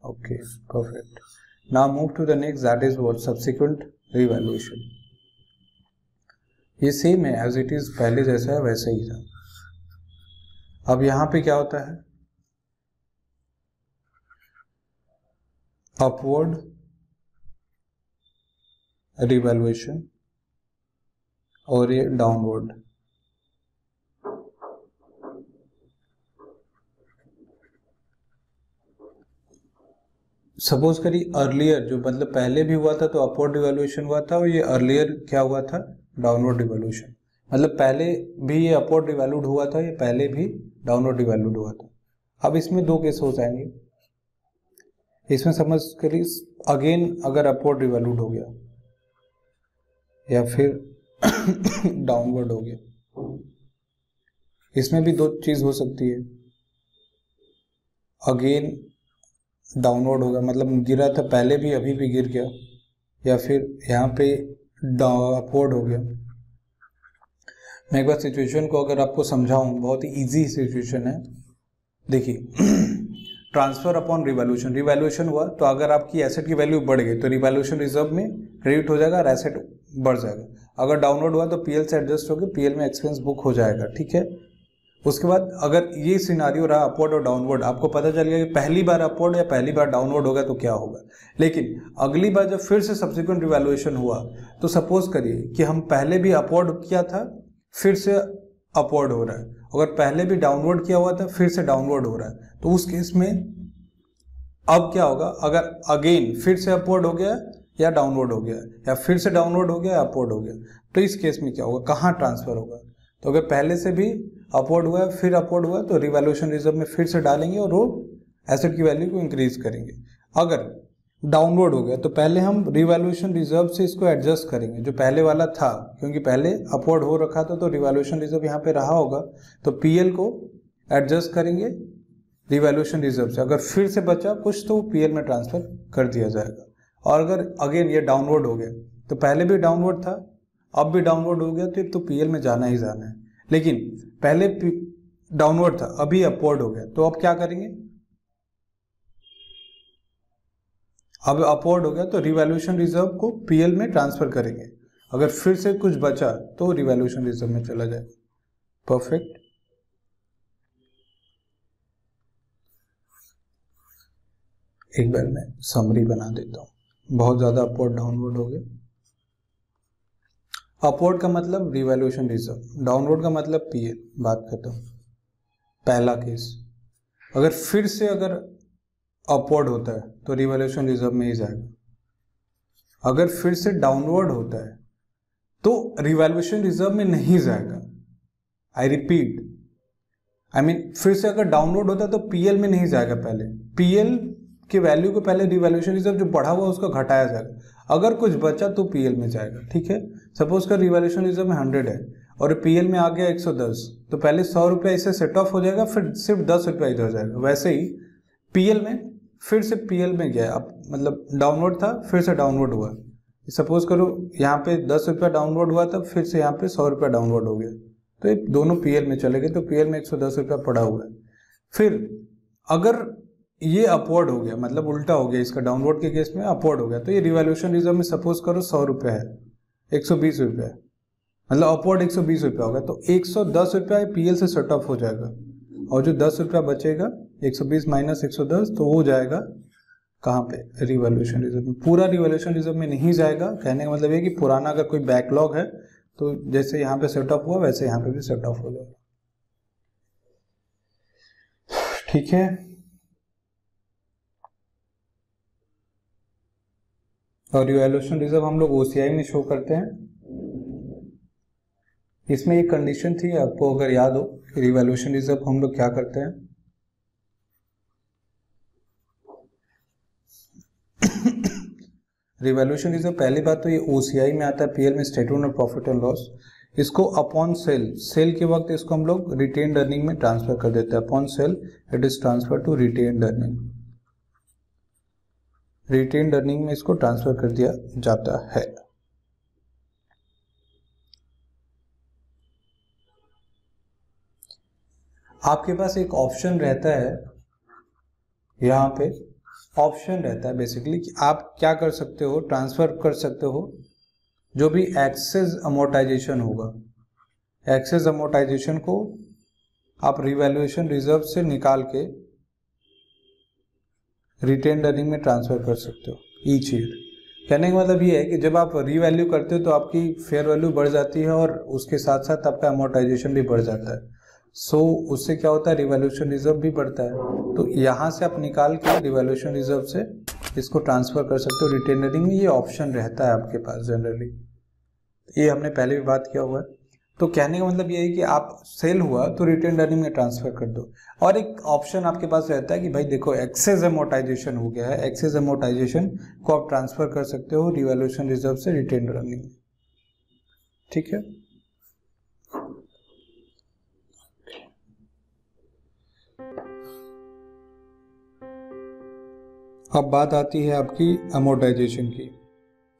Speaker 1: okay perfect now move to the next that is what subsequent revaluation ये सेम है एज इट इज़ पहले जैसा है, वैसा ही था। अब यहाँ पे क्या होता है? अपवर्ड रिवैल्यूएशन और ये डाउनवर्ड सपोज़ करी अर्लियर जो मतलब पहले भी हुआ था तो अपवर्ड डिवेल्यूशन हुआ था और ये अर्लियर क्या हुआ था? डाउनवर्ड डिवेल्यूशन मतलब पहले भी ये अपवर्ड डिवेल्यूड हुआ था, ये पहले भी डाउनवर्ड डिवेल्यूड हुआ था. अब इसमें दो केस हो जाएँगे. इसमें समझ करी अगेन अगर अपवर्ड डिवेल्यूड हो गया, या फिर डाउनवर्ड हो गया। इसमें भी दो चीज़ हो सकती है। अगेन डाउनवर्ड होगा। मतलब गिरा था, पहले भी, अभी भी गिर गया। या फिर यहाँ पे अपवर्ड हो गया। मैं एक बार सिचुएशन को अगर आपको समझाऊं, बहुत ही इजी सिचुएशन है। देखिए ट्रांसफ़र अपॉन रिवैल्यूशन रिवैल्यूशन हुआ तो अगर आपकी एसेट की वैल्यू बढ़ गई तो रिवैल्यूशन रिज़र्व में क्रेडिट हो जाएगा और एसेट बढ़ जाएगा। अगर डाउनलोड हुआ तो पीएल से एडजस्ट होकर पीएल में एक्सपेंस बुक हो जाएगा, ठीक है? उसके बाद अगर ये सिनारियो रहा अपवर्ड और डाउनवर्ड आपको पता चल गया कि पहली बार अपवर्ड या पहली बार डाउनवर्ड होगा तो क्या होगा? लेकिन अगली बार जब फिर से सब्सिक्वेंट रिवैल्यूएशन हुआ तो सपोज़ करिए कि हम पहले भी अपवर्ड किया था, फिर से अपवर्ड हो रहा है। अगर पहले भी डाउनवर्ड किया हुआ था, फिर से डाउनवर्ड हो रहा है। तो उस केस में अब क्या होगा? अगर अगेन फिर से अपवर्ड हो गया या डाउनवर्ड हो गया, या फिर से डाउनवर्ड हो गया, या अपवर्ड हो गया। तो इस केस में क्या होगा? कहाँ ट्रांसफ़र होगा? तो अगर पहले से भी अपवर्ड हुआ है, फिर अपवर्ड हुआ है तो रिवैल्यूएशन रिज़र्व में फिर से डालेंगे और वो एसेट की वैल्यू को इंक्रीज करेंगे। अगर डाउनवर्ड हो गया तो पहले हम रिवैल्यूएशन रिज़र्व से इसको एडजस्ट करेंगे, जो पहले वाला था, क्योंकि पहले अपवर्ड हो रखा था तो रिवैल्यूएशन रिज़र्व यहाँ पे रहा होगा। तो पीएल को एडजस्ट करेंगे रिवैल्यूएशन रिज़र्व से। अगर फिर से बचा कुछ तो पीएल में ट्रांसफ़र कर दिया जाएगा। और अगर अगेन ये डाउनवर्ड हो गया तो पहले भी डाउनवर्ड था अब भी डाउनवर्ड हो गया तो, तो पीएल में जाना ही जाना है। लेकिन पहले डाउनवर्ड था अभी अपवर्ड हो गया तो अब क्या करेंगे? अब अपवर्ड हो गया तो रिवैल्यूएशन रिज़र्व को पीएल में ट्रांसफ़र करेंगे। अगर फिर से कुछ बचा तो रिवैल्यूएशन रिज़र्व में चला जाएगा। परफेक्ट एक बार मैं समरी बना देता हूँ। बहुत ज़्यादा अपवर्ड डाउनवर्ड हो गया अपवर्ड का मतलब रिवैल्यूएशन रिज़र्व डाउनवर्ड का मतलब पीए बात खत्म पहला केस अगर फिर से अगर अपवर्ड होता है तो रिवैल्यूएशन रिज़र्व में ही जाएगा। अगर फिर से डाउनवर्ड होता है तो रिवैल्यूएशन रिज़र्व में नहीं जाएगा। आई रिपीट आई मीन फिर से अगर डाउनवर्ड होता है तो पीएल में नहीं जाएगा पहले। पीएल की वैल्यू को पहले रिवैल्यूएशन रिज़र्व जो बढ़ा हुआ उसको घटाया जाएगा अगर कुछ बचा तो पीएल में जाएगा, ठीक है? सपोज़ का रिवैल्यूशन रिज़र्व में हंड्रेड है, और पीएल में आ गया एक सौ दस तो पहले सौ रुपया इसे सेट ऑफ़ हो जाएगा, फिर सिर्फ़ दस रुपया इधर जाएगा। वैसे ही पीएल में, फिर से पीएल में गया, अब मतलब डाउनवर्ड था, फिर से डाउनवर्ड हुआ। सपोज़ करो यहाँ पे दस रुपया डाउनवर्ड हुआ था, फिर से यहाँ पे सौ रुपया डाउनवर्ड हो गया। तो ये दोनों पीएल में चले गए तो पीएल में एक सौ दस रुपया पड़ा हुआ है। फिर अगर ये अपवर्ड हो गया मतलब उल्टा हो गया इसका डाउनवर्ड के केस में अपवर्ड हो गया। तो ये रिवैल्यूशन रिज़र्व में सपोज़ करो सौ रुपया है, एक सौ बीस रुपया मतलब अपवर्ड एक सौ बीस रुपया होगा तो एक सौ दस रुपया पीएल से सेट ऑफ़ हो जाएगा। और जो दस रुपया बचेगा, एक सौ बीस माइनस एक सौ दस तो वो जाएगा कहाँ पे? रिवॉल्यूशन रिज़र्व में। पूरा रिवॉल्यूशन रिज़र्व में नहीं जाएगा, कहने का मतलब ये कि पुराना अगर कोई बैकलॉग है तो जैसे यहाँ पे सेट ऑफ़ हुआ, वैसे यहाँ पे भी सेट ऑफ़ हो जाएगा। ठीक है? और रिवैल्यूएशन रिज़र्व हम लोग ओसीआई में शो करते हैं। इसमें एक कंडीशन थी, आपको अगर याद हो कि रिवैल्यूएशन रिज़र्व हम लोग क्या करते हैं? रिवैल्यूएशन रिज़र्व पहली बात तो ये ओसीआई में आता है पीएल में statement of profit and loss इसको अपॉन सेल सेल के वक्त इसको हम लोग रिटेन अर्निंग में ट्रांसफ़र कर देते हैं। Upon sale it is transfer to retain earning retain earning में इसको ट्रांसफ़र कर दिया जाता है। आपके पास एक ऑप्शन रहता है, यहाँ पे ऑप्शन रहता है बेसिकली कि आप क्या कर सकते हो ट्रांसफ़र कर सकते हो, जो भी एक्सेस अमोटाइजेशन होगा। एक्सेस अमोटाइजेशन को आप रिवैल्यूएशन रिज़र्व से निकाल के रिटेन अर्निंग में ट्रांसफ़र कर सकते हो ईच ईयर कहने का मतलब ये है कि जब आप रीवैल्यू करते हो तो आपकी फेयर वैल्यू बढ़ जाती है और उसके साथ साथ आपका अमोटाइजेशन भी बढ़ जाता है। सो so, उससे क्या होता है? रिवॉल्यूशन रिज़र्व भी बढ़ता है। तो यहाँ से आप निकाल के रिवॉल्यूशन रिज़र्व से इसको ट्रांसफ़र कर सकते हो। रिटेनरिंग में ये ऑप्शन रहता है आपके पास जनरली ये हमने पहले भी बात किया हुआ है। तो कहने का मतलब ये है कि आप सेल हुआ तो रिटर्न अर्निंग में ट्रांसफ़र कर दो। और एक ऑप्शन आपके पास रहता है कि भाई देखो एक्सेस एमोटाइजेशन हो गया है। एक्सेस एमोटाइजेशन को आप ट्रांसफ़र कर सकते हो रिवॉल्यूशन रिज़र्व से रिटर्न अर्निंग ठीक है? अब बात आती है आपकी अमोटाइजेशन की।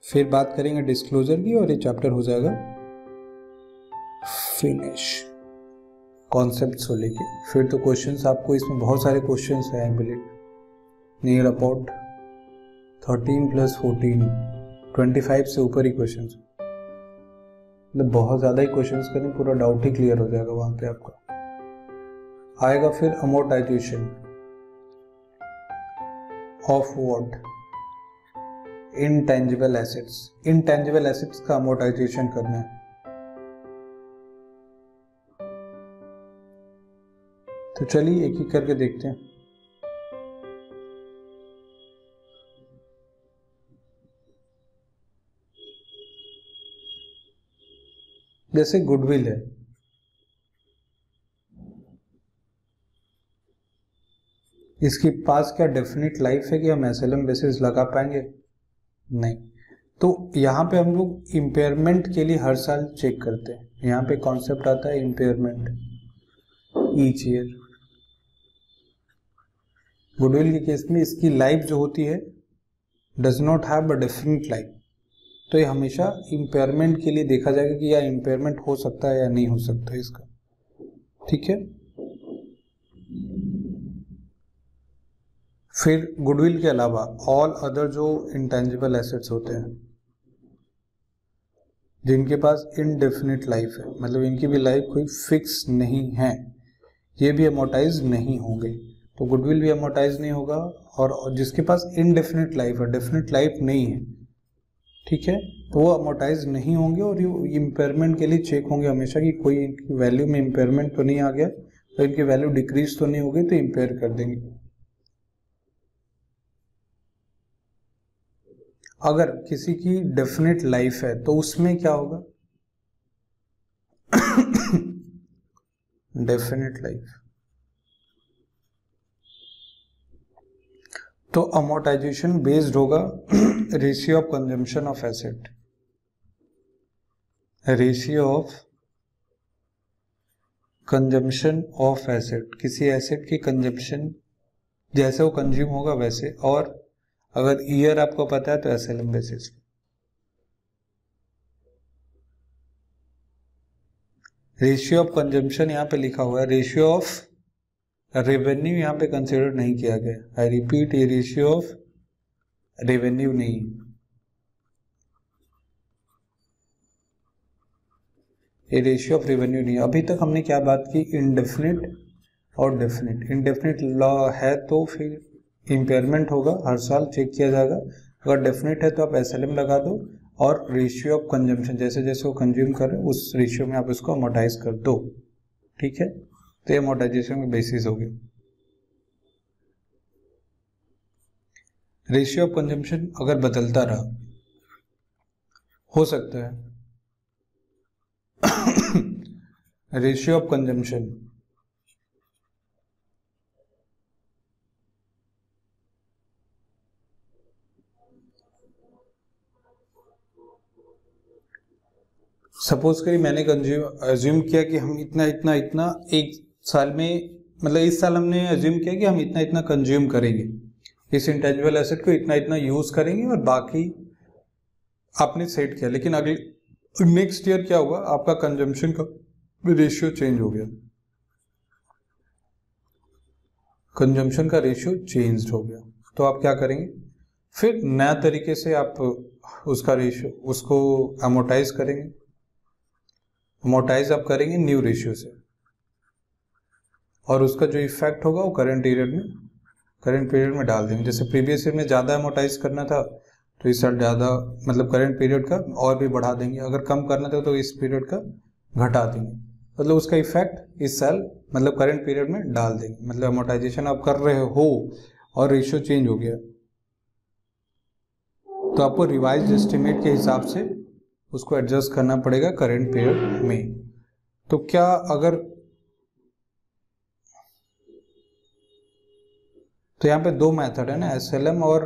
Speaker 1: फिर बात करेंगे डिस्क्लोजर की और ये चैप्टर हो जाएगा। फिनिश कॉन्सेप्ट को लेके। फिर तो क्वेश्चन आपको इसमें बहुत सारे क्वेश्चन हैं I believe near about thirteen plus fourteen twenty five से ऊपर ही क्वेश्चन मतलब बहुत ज़्यादा ही क्वेश्चंस करें पूरा डाउट ही क्लियर हो जाएगा वहाँ पे आपका। आएगा फिर amortisation of what intangible assets intangible assets का अमोटाइजेशन करना है। तो चलिए एक एक करके देखते हैं। जैसे गुडविल है। इसके पास क्या डेफिनेट लाइफ है कि हम एस बेसिस लगा पाएँगे? नहीं। तो यहाँ पे हम लोग इम्पेयरमेंट के लिए हर साल चेक करते हैं। यहाँ पे कॉन्सेप्ट आता है इम्पेयरमेंट ईच ईयर गुडविल के केस में इसकी लाइफ जो होती है does not have a different life तो ये हमेशा इम्पेयरमेंट के लिए देखा जाएगा कि या इम्पेयरमेंट हो सकता है या नहीं हो सकता है इसका। ठीक है? फिर गुडविल के अलावा ऑल अदर जो इंटेंजिबल एसेट्स होते हैं, जिनके पास इनडेफिनिट लाइफ है मतलब इनकी भी लाइफ कोई फिक्स नहीं है, ये भी अमोटाइज नहीं होंगे। तो गुडविल भी अमोटाइज नहीं होगा और जिसके पास इनडेफिनेट लाइफ है डेफिनेट लाइफ नहीं है, ठीक है? तो वो अमोटाइज नहीं होंगे और ये इम्पेयरमेंट के लिए चेक होंगे हमेशा कि कोई इनकी वैल्यू में इम्पेयरमेंट तो नहीं आ गया तो इनकी वैल्यू डिक्रीज तो नहीं होगी तो इम्पेयर कर देंगे। अगर किसी की डेफिनेट लाइफ है तो उसमें क्या होगा? डेफिनेट लाइफ तो अमोटाइजेशन बेस्ड होगा ratio of consumption of asset ratio of consumption of asset किसी एसेट की कंजम्पशन जैसे वो कंज्यूम होगा वैसे। और अगर ईयर आपको पता है तो S L M basis ratio of consumption यहाँ पे लिखा हुआ है। रेशियो ऑफ़ रेवेन्यू यहाँ पे कंसिडर नहीं किया गया। आई रिपीट ये रेशियो ऑफ़ रेवेन्यू नहीं। ये रेशियो ऑफ़ रेवेन्यू नहीं। अभी तक हमने क्या बात की? इनडेफिनिट और डेफिनेट इनडेफिनिट लॉ है तो फिर इम्पेयरमेंट होगा, हर साल चेक किया जाएगा। अगर डेफिनेट है तो आप एसएलएम लगा दो और रेशियो ऑफ़ कंजम्पशन जैसे जैसे वो कंज्यूम कर रहे उस रेशियो में आप इसको अमोटाइज कर दो। ठीक है? तो ये मोटाइजेशन के बेसिस हो गए रेशियो ऑफ़ कंजम्पशन अगर बदलता रहा, हो सकता है। रेशियो ऑफ़ कंजम्पशन सपोज़ करी मैंने कंज्यूम एज्यूम किया कि हम इतना इतना इतना एक साल में मतलब इस साल हमने एज्यूम किया कि हम इतना इतना कंज्यूम करेंगे। इस इंटेंजिबल एसेट को इतना इतना यूज़ करेंगे और बाकी आपने सेट किया। लेकिन अगले नेक्स्ट ईयर क्या हुआ आपका कंजम्पशन का रेशियो चेंज हो गया। कंजम्पशन का रेशियो चेंज हो गया। तो आप क्या करेंगे? फिर नया तरीके से आप उसका रेशियो उसको अमोटाइज करेंगे। अमोटाइज आप करेंगे न्यू रेशियो से। और उसका जो इफ़ेक्ट होगा वो करंट पीरियड में करंट पीरियड में डाल देंगे। जैसे प्रीवियस ईयर में ज़्यादा अमोटाइज करना था तो इस साल ज़्यादा मतलब करंट पीरियड का और भी बढ़ा देंगे। अगर कम करना था तो इस पीरियड का घटा देंगे। मतलब उसका इफ़ेक्ट इस साल मतलब करंट पीरियड में डाल देंगे। मतलब अमोटाइजेशन आप कर रहे हो और रेशियो चेंज हो गया। तो आपको रिवाइज एस्टिमेट के हिसाब से उसको एडजस्ट करना पड़ेगा करंट पीरियड में। तो क्या अगर तो यहाँ पे दो मेथड है ना एसएलएम और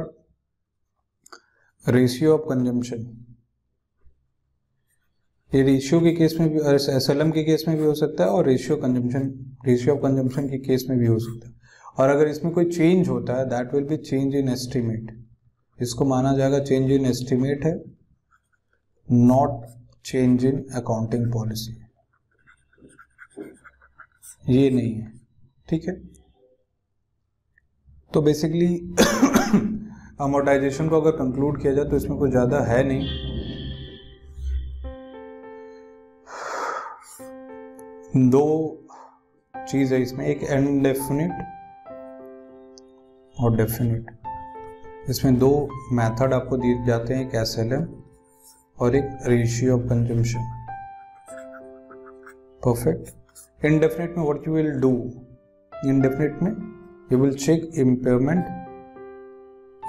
Speaker 1: रेशियो ऑफ़ कंजम्पशन ये रेशियो के केस में भी एस के केस में भी हो सकता है और ratio consumption ratio of consumption के केस में भी हो सकता है। और अगर इसमें कोई चेंज होता है that will be change in estimate इसको माना जाएगा चेंज इन एस्टिमेट है not change in accounting policy ये नहीं है, ठीक है? तो बेसिकली अमोटाइजेशन को अगर कंक्लूड किया जाए तो इसमें कुछ ज़्यादा है नहीं। दो चीज़ है इसमें, एक इनडेफिनिट और डेफिनिट इसमें दो मेथड आपको दिए जाते हैं, एक SLM और एक ratio of consumption perfect indefinite में what you will do indefinite में you will check impairment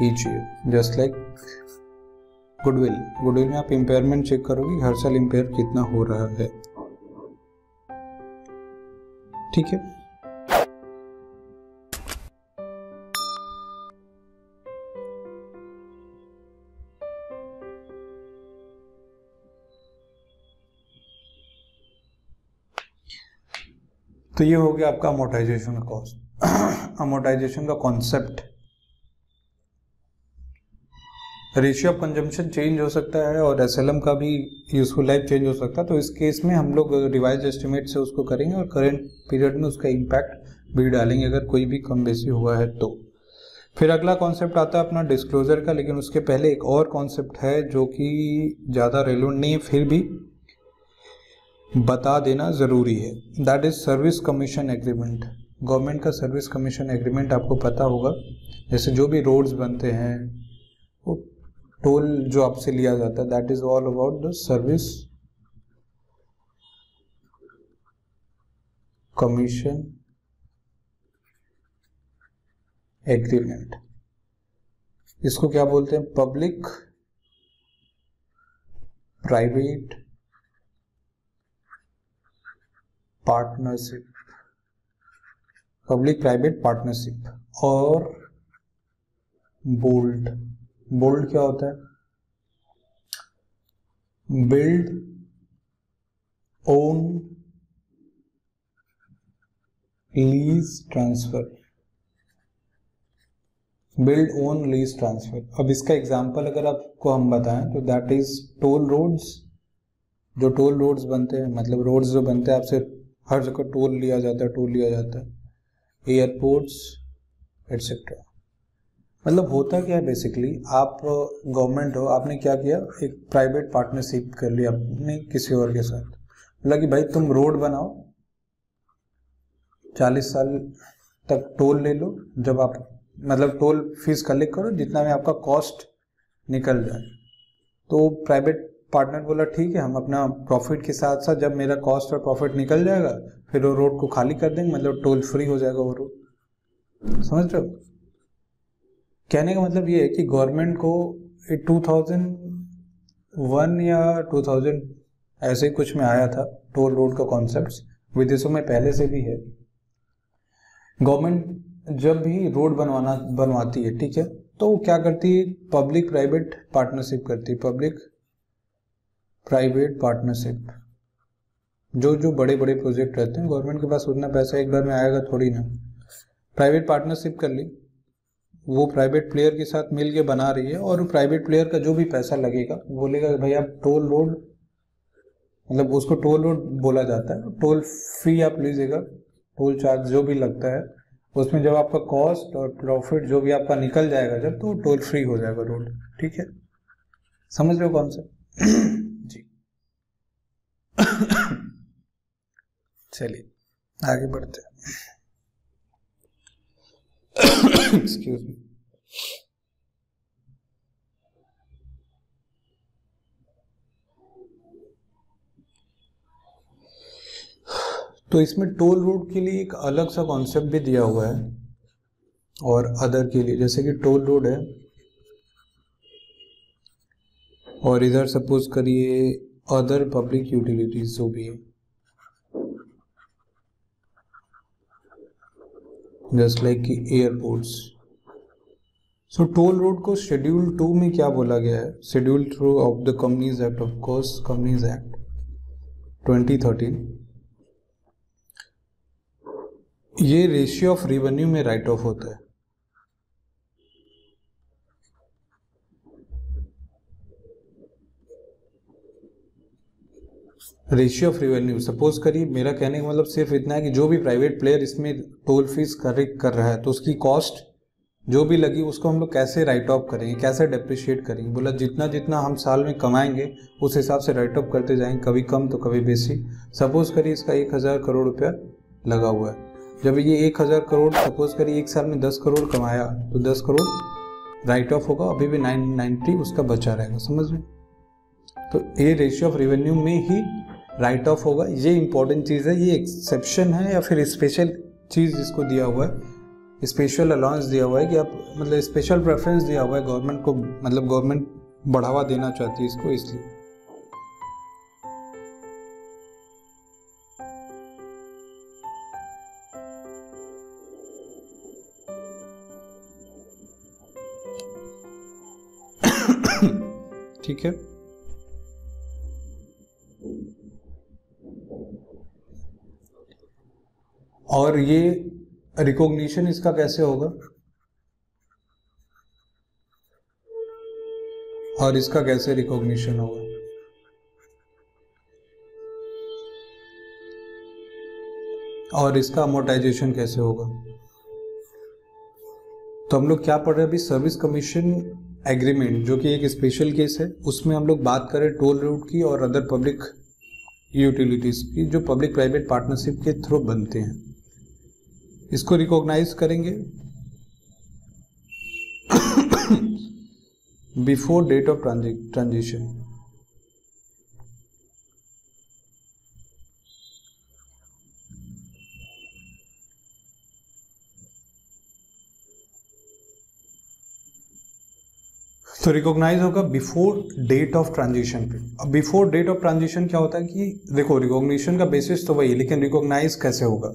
Speaker 1: each year, just like goodwill goodwill में आप इम्पेयरमेंट चेक करोगे, हर साल इम्पेयर कितना हो रहा है। ठीक है? तो ये हो गया आपका अमोटाइजेशन कॉस्ट अमोटाइजेशन का concept ratio of consumption change हो सकता है और एसएलएम का भी यूजफुल लाइफ चेंज हो सकता है तो इस केस में हम लोग रिवाइज एस्टिमेट से उसको करेंगे और करेंट पीरियड में उसका इम्पैक्ट भी डालेंगे, अगर कोई भी कम बेसी हुआ है तो। फिर अगला कॉन्सेप्ट आता है अपना डिस्क्लोजर का, लेकिन उसके पहले एक और कॉन्सेप्ट है जो कि ज़्यादा रेलोड नहीं है, फिर भी बता देना ज़रूरी है। That is service commission agreement government का सर्विस कमीशन एग्रीमेंट आपको पता होगा। जैसे जो भी रोड्स बनते हैं, वो टोल जो आपसे लिया जाता है that is all about the service commission agreement इसको क्या बोलते हैं? Public private partnership public private partnership और बोल्ड बोल्ड क्या होता है? Build own lease transfer build own lease transfer अब इसका एग्जांपल अगर आपको हम बताएँ तो दैट इज़ टोल रोड्स जो टोल रोड्स बनते हैं मतलब रोड्स जो बनते हैं, आपसे हर जगह टोल लिया जाता है टोल लिया जाता है। एयरपोर्ट्स एट्सेट्रा मतलब होता क्या है बेसिकली आप गवर्नमेंट हो, आपने क्या किया? एक प्राइवेट पार्टनरशिप कर लिया अपने किसी और के साथ। बोला कि भाई तुम रोड बनाओ। चालीस साल तक टोल ले लो। जब आप मतलब टोल फ़ीस कलेक्ट करो, जितना में आपका कॉस्ट निकल जाए। तो प्राइवेट पार्टनर बोला, ठीक है, हम अपना प्रॉफिट के साथ साथ जब मेरा कॉस्ट और प्रॉफिट निकल जाएगा फिर वो रोड को खाली कर देंगे मतलब टोल फ्री हो जाएगा वो रोड समझ रहे हो? कहने का मतलब ये है कि गवर्नमेंट को 2001 या 2000 ऐसे कुछ में आया था टोल रोड का कॉन्सेप्ट विदेशों में पहले से भी है। गवर्नमेंट जब भी रोड बनवाना, बनवाती है, ठीक है? तो वो क्या करती है? पब्लिक प्राइवेट पार्टनरशिप करती है पब्लिक प्राइवेट पार्टनरशिप जो जो बड़े बड़े प्रोजेक्ट रहते हैं गवर्नमेंट के पास उतना पैसा एक बार में आएगा थोड़ी ना। प्राइवेट पार्टनरशिप कर ली। वो प्राइवेट प्लेयर के साथ मिल के बना रही है और प्राइवेट प्लेयर का जो भी पैसा लगेगा बोलेगा भाई आप टोल रोड मतलब उसको टोल रोड बोला जाता है। टोल फ्री आप लीजिएगा। टोल चार्ज जो भी लगता है, उसमें जब आपका कॉस्ट और प्रॉफिट जो भी आपका निकल जाएगा जब तो टोल फ्री हो जाएगा रोड ठीक है? समझ रहे हो कौन सा जी। चलिए, आगे बढ़ते एक्सक्यूज मी तो इसमें टोल रोड के लिए एक अलग सा कॉन्सेप्ट भी दिया हुआ है और अदर के लिए, जैसे कि टोल रोड है। और इधर सपोज़ करिए अदर पब्लिक यूटिलिटीज जो भी है। Just like airports so toll road को शेड्यूल टू में क्या बोला गया है? Schedule two of the companies act of course companies act 2013 ये रेशियो ऑफ़ रिवेन्यू में राइट ऑफ़ होता है। रेशियो ऑफ़ रिवेन्यू सपोज़ करिए, मेरा कहने का मतलब सिर्फ़ इतना है कि जो भी प्राइवेट प्लेयर इसमें टोल फ़ीस कर कर रहा है तो उसकी कॉस्ट जो भी लगी, उसको हम लोग कैसे राइट ऑफ़ करेंगे, कैसे डिप्रिशिएट करेंगे? बोला, जितना जितना हम साल में कमाएँगे, उस हिसाब से राइट ऑफ़ करते जाएँगे, कभी कम तो कभी बेसी। सपोज़ करिए, इसका एक हज़ार करोड़ रुपया लगा हुआ है। जब ये एक हज़ार करोड़ सपोज़ करिए, एक साल में दस करोड़ कमाया तो दस करोड़ राइट ऑफ़ होगा, अभी भी नाइन नाइन्टी उसका बचा रहेगा, समझ में तो ये रेशियो ऑफ़ रेवेन्यू में ही राइट ऑफ़ होगा। ये इंपॉर्टेंट चीज़ है, ये एक्सेप्शन है या फिर स्पेशल चीज़ जिसको दिया हुआ है स्पेशल अलाउंस दिया हुआ है कि आप मतलब स्पेशल प्रेफरेंस दिया हुआ है गवर्नमेंट को मतलब गवर्नमेंट बढ़ावा देना चाहती है इसको इसलिए। ठीक है? और ये रिकॉग्निशन इसका कैसे होगा? और इसका कैसे रिकॉग्निशन होगा? और इसका अमोटाइजेशन कैसे होगा? तो हम लोग क्या पढ़ रहे हैं अभी? सर्विस कमीशन एग्रीमेंट जो कि एक स्पेशल केस है। उसमें हम लोग बात करें टोल रूट की और अदर पब्लिक यूटिलिटीज की, जो पब्लिक प्राइवेट पार्टनरशिप के थ्रू बनते हैं। इसको रिकॉग्नाइज करेंगे। बिफोर डेट ऑफ़ ट्रांजिशन तो रिकॉग्नाइज होगा बिफोर डेट ऑफ़ ट्रांजिशन पे। अब बिफोर डेट ऑफ़ ट्रांजिशन क्या होता है कि देखो रिकॉग्निशन का बेसिस तो वही, लेकिन रिकॉग्नाइज कैसे होगा?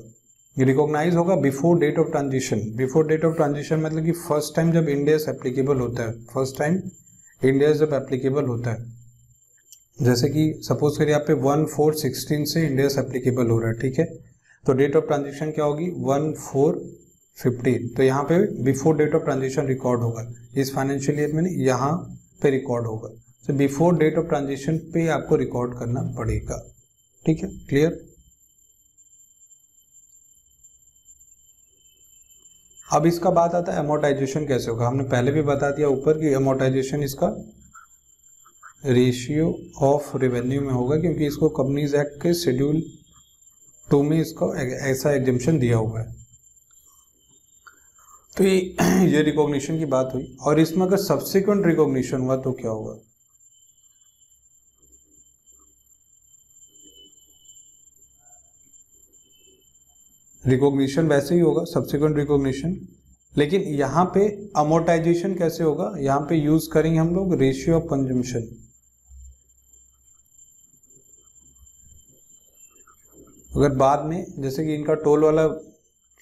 Speaker 1: रिकॉग्नाइज होगा before date of transition before date of transition मतलब कि फ़र्स्ट टाइम जब इंडिया एप्लीकेबल होता है। फ़र्स्ट टाइम इंडिया जब एप्लीकेबल होता है। जैसे कि सपोज़ करिए आप पे वन फोर सिक्सटीन से इंडिया एप्लीकेबल हो रहा है, ठीक है? तो डेट ऑफ़ ट्रांजिशन क्या होगी? वन फोर फिफ्टीन तो यहाँ पे before date of transition record होगा। इस फाइनेंशियल ईयर में यहाँ पे रिकॉर्ड होगा। तो बिफोर डेट ऑफ़ ट्रांजिशन पे आपको रिकॉर्ड करना पड़ेगा। ठीक है? क्लियर अब इसका बात आता है अमोटाइजेशन कैसे होगा? हमने पहले भी बता दिया ऊपर कि अमोटाइजेशन इसका रेशियो ऑफ़ रेवेन्यू में होगा, क्योंकि इसको कंपनीज़ एक्ट के शेड्यूल टू में इसको ऐसा एग्जिबिशन दिया हुआ है। तो ये ये रिकॉग्निशन की बात हुई। और इसमें अगर सब्सिक्वेंट रिकॉग्निशन हुआ तो क्या होगा? रिकॉग्निशन वैसे ही होगा सब्सिक्वेंट रिकॉग्निशन लेकिन यहाँ पे अमोटाइजेशन कैसे होगा? यहाँ पे यूज़ करेंगे हम लोग रेशियो ऑफ़ कंजम्पशन अगर बाद में, जैसे कि इनका टोल वाला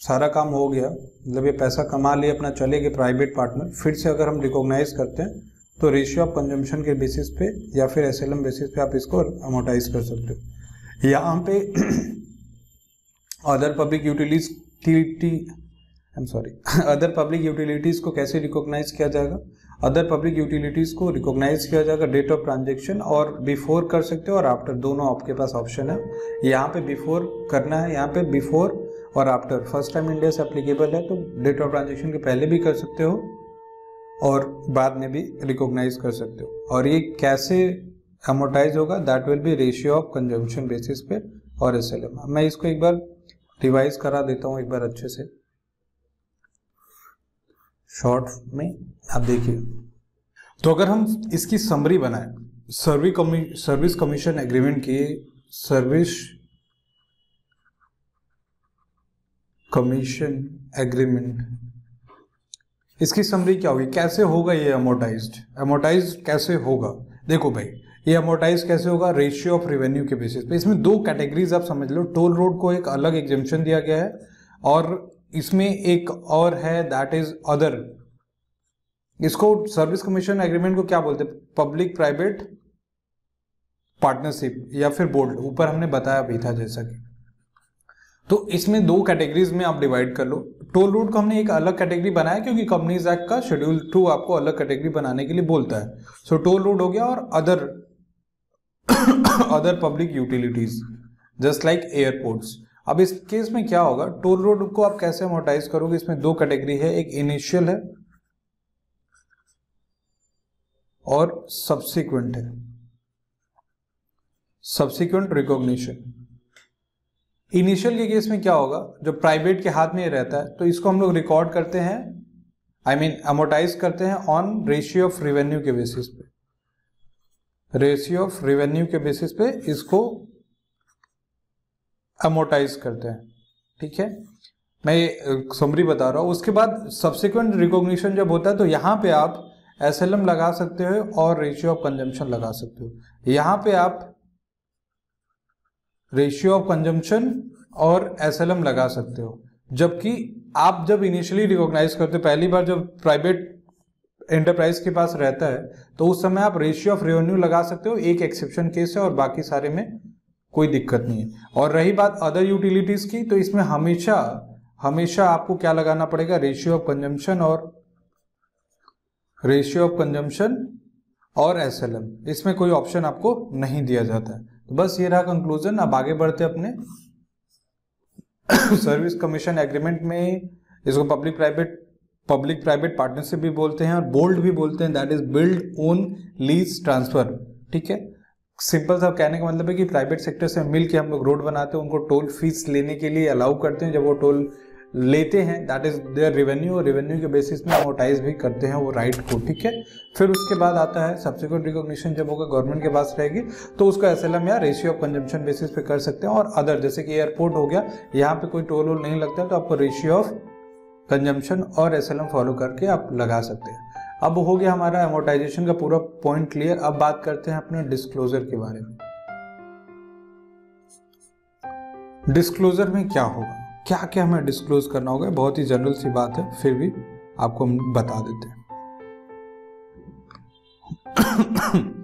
Speaker 1: सारा काम हो गया मतलब ये पैसा कमा लिए, अपना चले गए प्राइवेट पार्टनर फिर से अगर हम रिकॉग्नाइज करते हैं तो रेशियो ऑफ़ कंजम्पशन के बेसिस पे या फिर एसएलएम बेसिस पे आप इसको अमोटाइज कर सकते हो। यहाँ पे other public utility I am sorry other public utilities को कैसे रिकॉग्नाइज किया जाएगा? अदर पब्लिक यूटिलिटीज़ को रिकॉग्नाइज किया जाएगा डेट ऑफ़ ट्रांजेक्शन और बिफोर कर सकते हो और आफ्टर दोनों आपके पास ऑप्शन है। यहाँ पे बिफोर करना है, यहाँ पे बिफोर और आफ्टर फ़र्स्ट टाइम इंडिया से अप्लीकेबल है तो डेट ऑफ़ ट्रांजेक्शन के पहले भी कर सकते हो और बाद में भी रिकॉग्नाइज कर सकते हो। और ये कैसे अमोटाइज होगा that will be ratio of consumption basis पे और एस मैं इसको एक बार रिवाइज करा देता हूँ एक बार अच्छे से। शॉर्ट में आप देखिए। तो अगर हम इसकी समरी बनाए सर्विस कमी सर्विस कमीशन एग्रीमेंट की सर्विस कमीशन एग्रीमेंट इसकी समरी क्या होगी? कैसे होगा ये अमोटाइज अमोटाइज कैसे होगा? देखो भाई ये अमोटाइज कैसे होगा? रेशियो ऑफ़ रेवेन्यू के बेसिस पे। इसमें दो कैटेगरीज आप समझ लो। टोल रोड को एक अलग एग्जेम्पन दिया गया है और इसमें एक और है दैट इज़ अदर इसको सर्विस कमीशन एग्रीमेंट को क्या बोलते हैं? पब्लिक प्राइवेट पार्टनरशिप या फिर बोर्ड ऊपर हमने बताया भी था जैसा कि। तो इसमें दो कैटेगरीज में आप डिवाइड कर लो। टोल रूट को हमने एक अलग कैटेगरी बनाया क्योंकि कंपनीज़ एक्ट का शेड्यूल टू आपको अलग कैटेगरी बनाने के लिए बोलता है। सो टोल रूट हो गया और other other public utilities just like airports अब इस केस में क्या होगा? टोल रोड को आप कैसे मोटाइज करोगे? इसमें दो कैटेगरी है, एक इनिशियल है और सब्सिक्वेंट है। सब्सिक्वेंट रिकॉग्निशन इनिशियल के केस में क्या होगा? जो प्राइवेट के हाथ में रहता है तो इसको हम लोग रिकॉर्ड करते हैं आई मीन अमोटाइज करते हैं ऑन रेशियो ऑफ़ रेवेन्यू के बेसिस पे। रेशियो ऑफ़ रेवेन्यू के बेसिस पे इसको अमोटाइज करते हैं। ठीक है? मैं ये समरी बता रहा हूँ। उसके बाद सब्सिक्वेंट रिकॉग्निशन जब होता है तो यहाँ पे आप एसएलएम लगा सकते हो और रेशियो ऑफ़ कंजम्पशन लगा सकते हो। यहाँ पे आप रेशियो ऑफ़ कंजम्पशन और एसएलएम लगा सकते हो। जबकि आप जब इनिशियली रिकॉग्नाइज करते हो, पहली बार जब प्राइवेट एंटरप्राइज के पास रहता है तो उस समय आप रेशियो ऑफ़ रेवेन्यू लगा सकते हो, एक एक्सेप्शन केस है और बाकी सारे में कोई दिक्कत नहीं है। और रही बात अदर यूटिलिटीज की तो इसमें हमेशा हमेशा आपको क्या लगाना पड़ेगा? रेशियो ऑफ़ कंजम्पशन और रेशियो ऑफ़ कंजम्पशन और एसएलएम इसमें कोई ऑप्शन आपको नहीं दिया जाता है। तो बस ये रहा कंक्लूजन अब आगे बढ़ते अपने सर्विस कमीशन एग्रीमेंट में, इसको public private public private partnership भी बोलते हैं और बोल्ड भी बोलते हैं that is build own lease transfer ठीक है? सिंपल सा कहने का मतलब है कि प्राइवेट सेक्टर से मिल के हम लोग रोड बनाते हैं, उनको टोल फ़ीस लेने के लिए अलाउ करते हैं। जब वो टोल लेते हैं दैट इज़ देयर रेवेन्यू और रेवेन्यू के बेसिस में अमोटाइज भी करते हैं वो राइट को। ठीक है? फिर उसके बाद आता है सब्सिक्वेंट रिकॉग्निशन जब होगा गवर्नमेंट के पास रहेगी तो उसको एस या रेशियो ऑफ़ कंजम्पशन बेसिस पे कर सकते हैं। और अदर जैसे कि एयरपोर्ट हो गया, यहाँ पे कोई टोल वोल नहीं लगता है तो आपको रेशियो ऑफ़ कंजम्पशन और एसएलएम फॉलो करके आप लगा सकते हैं। अब हो गया हमारा एमोटाइजेशन का पूरा पॉइंट क्लियर अब बात करते हैं अपने डिस्क्लोजर के बारे में। डिस्क्लोजर में क्या होगा? क्या क्या हमें डिस्क्लोज करना होगा? बहुत ही जनरल सी बात है, फिर भी आपको हम बता देते हैं।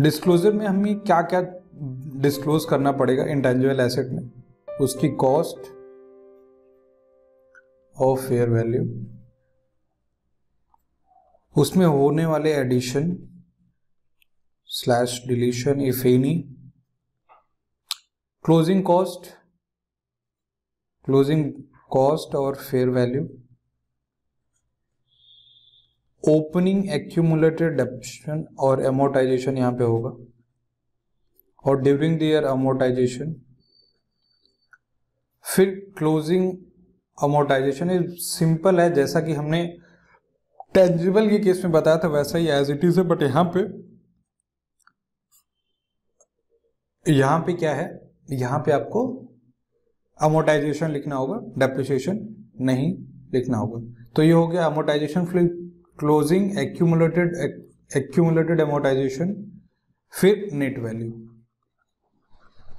Speaker 1: डिस्क्लोजर में हमें क्या क्या डिस्क्लोज करना पड़ेगा इंटेंजिबल एसेट में? उसकी कॉस्ट और फेयर वैल्यू उसमें होने वाले addition slash deletion if any closing cost closing cost और fair value opening accumulated depreciation और एमोटाइजेशन यहाँ पे होगा, और ड्यूरिंग दियर अमोटाइजेशन फिर क्लोजिंग अमोटाइजेशन सिंपल है, जैसा कि हमने टेंजिबल के केस में बताया था, वैसा ही एज इट इज़ है बट यहाँ पे यहाँ पे क्या है? यहाँ पे आपको अमोटाइजेशन लिखना होगा डेप्रिसिएशन नहीं लिखना होगा। तो ये हो गया amortisation closing accumulated accumulated amortisation फिर नेट वैल्यू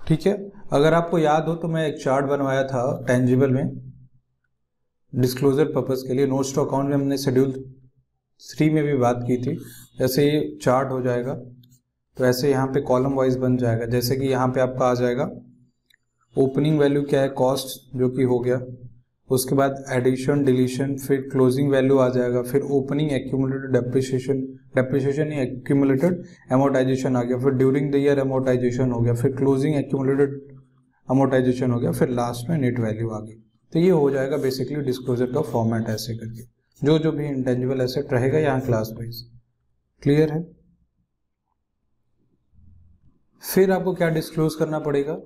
Speaker 1: ठीक है? अगर आपको याद हो तो मैं एक चार्ट बनवाया था टेंजिबल में। डिस्क्लोजर पर्पज के लिए नोट्स टू अकाउंट में हमने शेड्यूल थ्री में भी बात की थी। जैसे ये चार्ट हो जाएगा तो ऐसे यहाँ पे कॉलम वाइज बन जाएगा। जैसे कि यहाँ पे आपका आ जाएगा ओपनिंग वैल्यू क्या है? कॉस्ट जो कि हो गया। उसके बाद एडिशन डिलीशन फिर क्लोजिंग वैल्यू आ जाएगा। फिर opening accumulated depreciation depreciation accumulated amortisation आ गया। फिर ड्यूरिंग द ईयर एमोटाइजेशन हो गया। फिर क्लोजिंग एक्यूमुलेटेड अमोटाइजेशन हो गया, फिर लास्ट में नेट वैल्यू आ गई। तो ये हो जाएगा बेसिकली डिस्क्लोजर का फॉर्मेट ऐसे करके। जो जो भी इंटेंजिबल एसेट रहेगा यहाँ क्लास वाइज क्लियर है? फिर आपको क्या डिस्क्लोज करना पड़ेगा?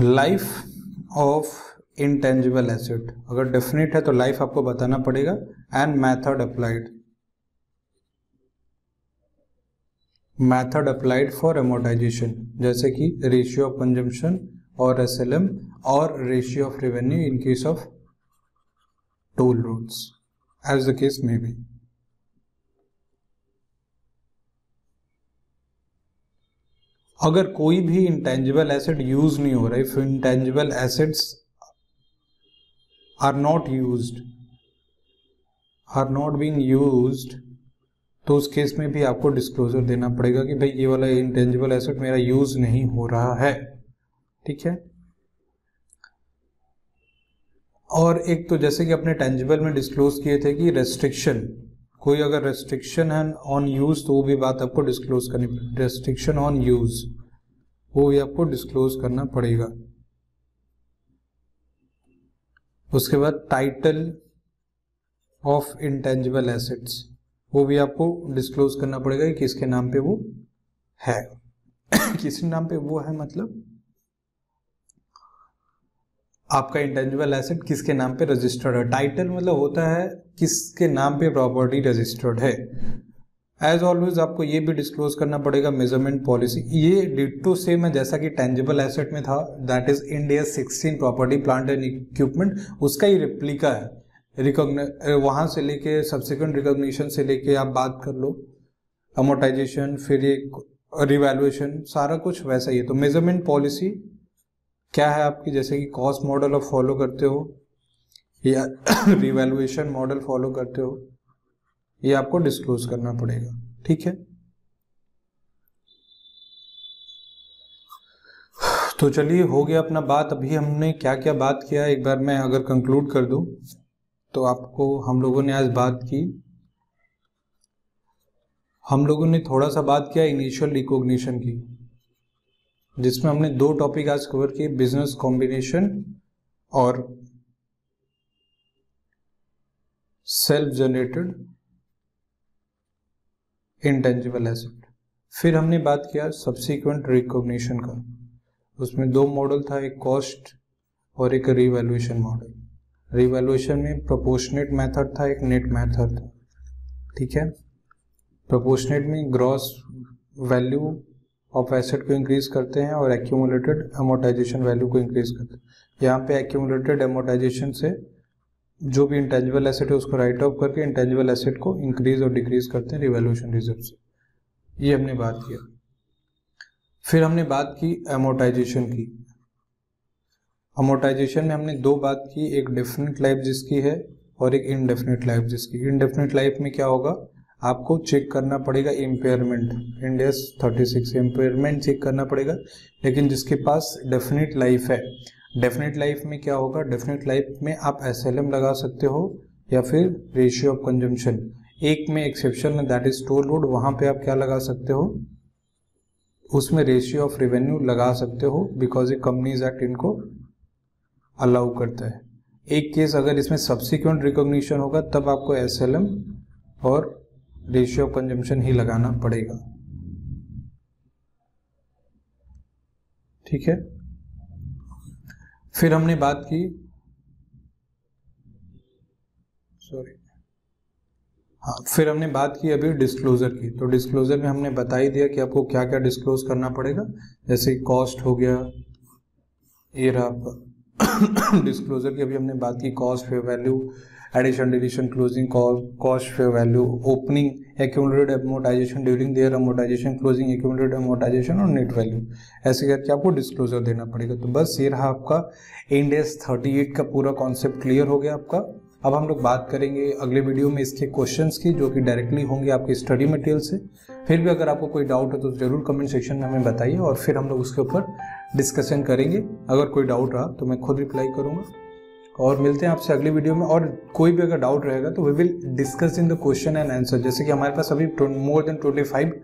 Speaker 1: लाइफ ऑफ़ इंटेंजिबल एसेट अगर डेफिनेट है तो लाइफ आपको बताना पड़ेगा and method applied method applied for amortisation जैसे कि रेशियो ऑफ़ कंजम्पशन और SLM और ratio of revenue in case of toll roads as the case may be अगर कोई भी इंटेंजिबल एसेट यूज़ नहीं हो रहा if intangible assets are not use are not being used तो उस केस में भी आपको डिस्क्लोजर देना पड़ेगा कि भाई ये वाला इंटेंजिबल एसेट मेरा यूज़ नहीं हो रहा है। ठीक है? और एक तो जैसे कि अपने टेंजिबल में डिस्क्लोज किए थे कि रेस्ट्रिक्शन कोई अगर रेस्ट्रिक्शन है ऑन यूज़ तो वो भी बात आपको डिस्क्लोज करनी पड़ेगी। रेस्ट्रिक्शन ऑन यूज़ वो भी आपको डिस्क्लोज करना पड़ेगा। उसके बाद टाइटल ऑफ़ इंटेंजिबल एसेट्स वो भी आपको डिस्क्लोज करना पड़ेगा कि किसके नाम पे वो है। किस नाम पे वो है मतलब आपका इंटेंजिबल एसेट किसके नाम पे रजिस्टर्ड है। टाइटल मतलब होता है किसके नाम पे प्रॉपर्टी रजिस्टर्ड है। एज ऑलवेज आपको ये भी डिस्क्लोज करना पड़ेगा मेज़रमेंट पॉलिसी ये डिटो सेम है जैसा कि टेंजिबल एसेट में था। That is India 16 property plant and equipment उसका ही रिप्लिका है। रिकॉग्न वहाँ से लेके सब्सिक्वेंट रिकॉग्निशन से लेके आप बात कर लो अमोटाइजेशन फिर ये रिवैल्यूएशन सारा कुछ वैसा ही है। तो मेज़रमेंट पॉलिसी क्या है आपकी? जैसे कि कॉस्ट मॉडल आप फॉलो करते हो, या रिवैल्यूएशन मॉडल फॉलो करते हो, ये आपको डिस्क्लोज करना पड़ेगा। ठीक है? तो चलिए, हो गया अपना बात। अभी हमने क्या क्या बात किया एक बार मैं अगर कंक्लूड कर दूँ। तो आपको हम लोगों ने आज बात की। हम लोगों ने थोड़ा सा बात किया इनिशियल रिकॉग्निशन की, जिसमें हमने दो टॉपिक आज कवर किए बिज़नेस कॉम्बिनेशन और सेल्फ जनरेटेड इंटेंजिबल एसेट फिर हमने बात किया सब्सिक्वेंट रिकॉग्निशन का, उसमें दो मॉडल था, एक कॉस्ट और एक रिवैल्यूएशन मॉडल रिवैल्यूएशन में प्रोपोर्शनेट मेथड था, एक नेट मेथड ठीक है? प्रोपोर्शनेट में ग्रॉस वैल्यू ऑफ़ एसेट को इंक्रीज करते हैं और एक्यूमुलेटेड अमोटाइजेशन वैल्यू को इंक्रीज करते हैं। यहाँ पे एक्यूमुलेटेड अमोटाइजेशन से जो भी इंटेंजिबल एसेट है उसको राइट ऑफ़ करके इंटेंजिबल एसेट को इंक्रीज और डिक्रीज करते हैं रिवोल्यूशन रिज़र्व से। ये हमने बात किया। फिर हमने बात की अमोटाइजेशन की। अमोटाइजेशन में हमने दो बात की, एक डेफिनेट लाइफ जिसकी है और एक इनडेफिनेट लाइफ जिसकी। इनडेफिनेट लाइफ में क्या होगा? आपको चेक करना पड़ेगा इम्पेयरमेंट इंडेस 36 इम्पेयरमेंट चेक करना पड़ेगा। लेकिन जिसके पास डेफिनेट लाइफ है डेफिनेट लाइफ में क्या होगा? डेफिनेट लाइफ में आप एसएलएम लगा सकते हो या फिर रेशियो ऑफ़ कंजम्पशन एक में एक्सेप्शन है दैट इज़ टोल रोड वहाँ पे आप क्या लगा सकते हो? उसमें रेशियो ऑफ़ रेवेन्यू लगा सकते हो बिकॉज़ ए कंपनीज़ एक्ट इनको अलाउ करता है। एक केस अगर इसमें सब्सिक्वेंट रिकॉग्निशन होगा, तब आपको एसएलएम और रेशियो कंजम्पशन ही लगाना पड़ेगा। ठीक है? फिर हमने बात की। सॉरी हाँ फिर हमने बात की अभी डिस्क्लोजर की। तो डिस्क्लोजर में हमने बता ही दिया कि आपको क्या क्या डिस्क्लोज करना पड़ेगा। जैसे कॉस्ट हो गया ये रहा आपका डिस्क्लोजर की अभी हमने बात की cost fair value addition deletion closing cost fair value opening accumulated amortisation during the year amortisation closing accumulated amortisation और नेट वैल्यू ऐसे करके आपको डिस्क्लोजर देना पड़ेगा। तो बस ये रहा आपका इंडेस 38 का पूरा कॉन्सेप्ट क्लियर हो गया आपका। अब हम लोग बात करेंगे अगले वीडियो में इसके क्वेश्चंस की, जो कि डायरेक्टली होंगे आपके स्टडी मटेरियल से। फिर भी अगर आपको कोई डाउट है तो ज़रूर कमेंट सेक्शन में हमें बताइए और फिर हम लोग उसके ऊपर डिस्कशन करेंगे। अगर कोई डाउट रहा तो मैं खुद रिप्लाई करूँगा। और मिलते हैं आपसे अगली वीडियो में। और कोई भी अगर डाउट रहेगा तो we will discuss in the question and answer जैसे कि हमारे पास अभी more than twenty five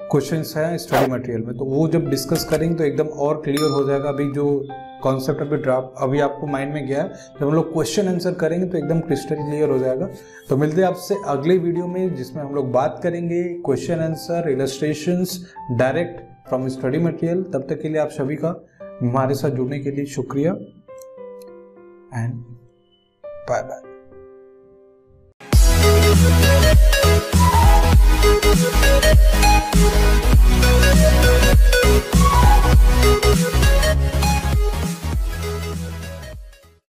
Speaker 1: question हैं स्टडी मटेरियल में। तो वो जब डिस्कस करेंगे तो एकदम और क्लियर हो जाएगा। अभी जो कॉन्सेप्ट अभी ड्राफ्ट अभी आपको माइंड में गया है, जब हम लोग क्वेश्चन आंसर करेंगे तो एकदम क्रिस्टल क्लियर हो जाएगा। तो मिलते हैं आपसे अगले वीडियो में, जिसमें हम लोग बात करेंगे। Question answer illustration direct from study material तब तक के लिए आप सभी का हमारे साथ जुड़ने के लिए शुक्रिया एंड बाय बाय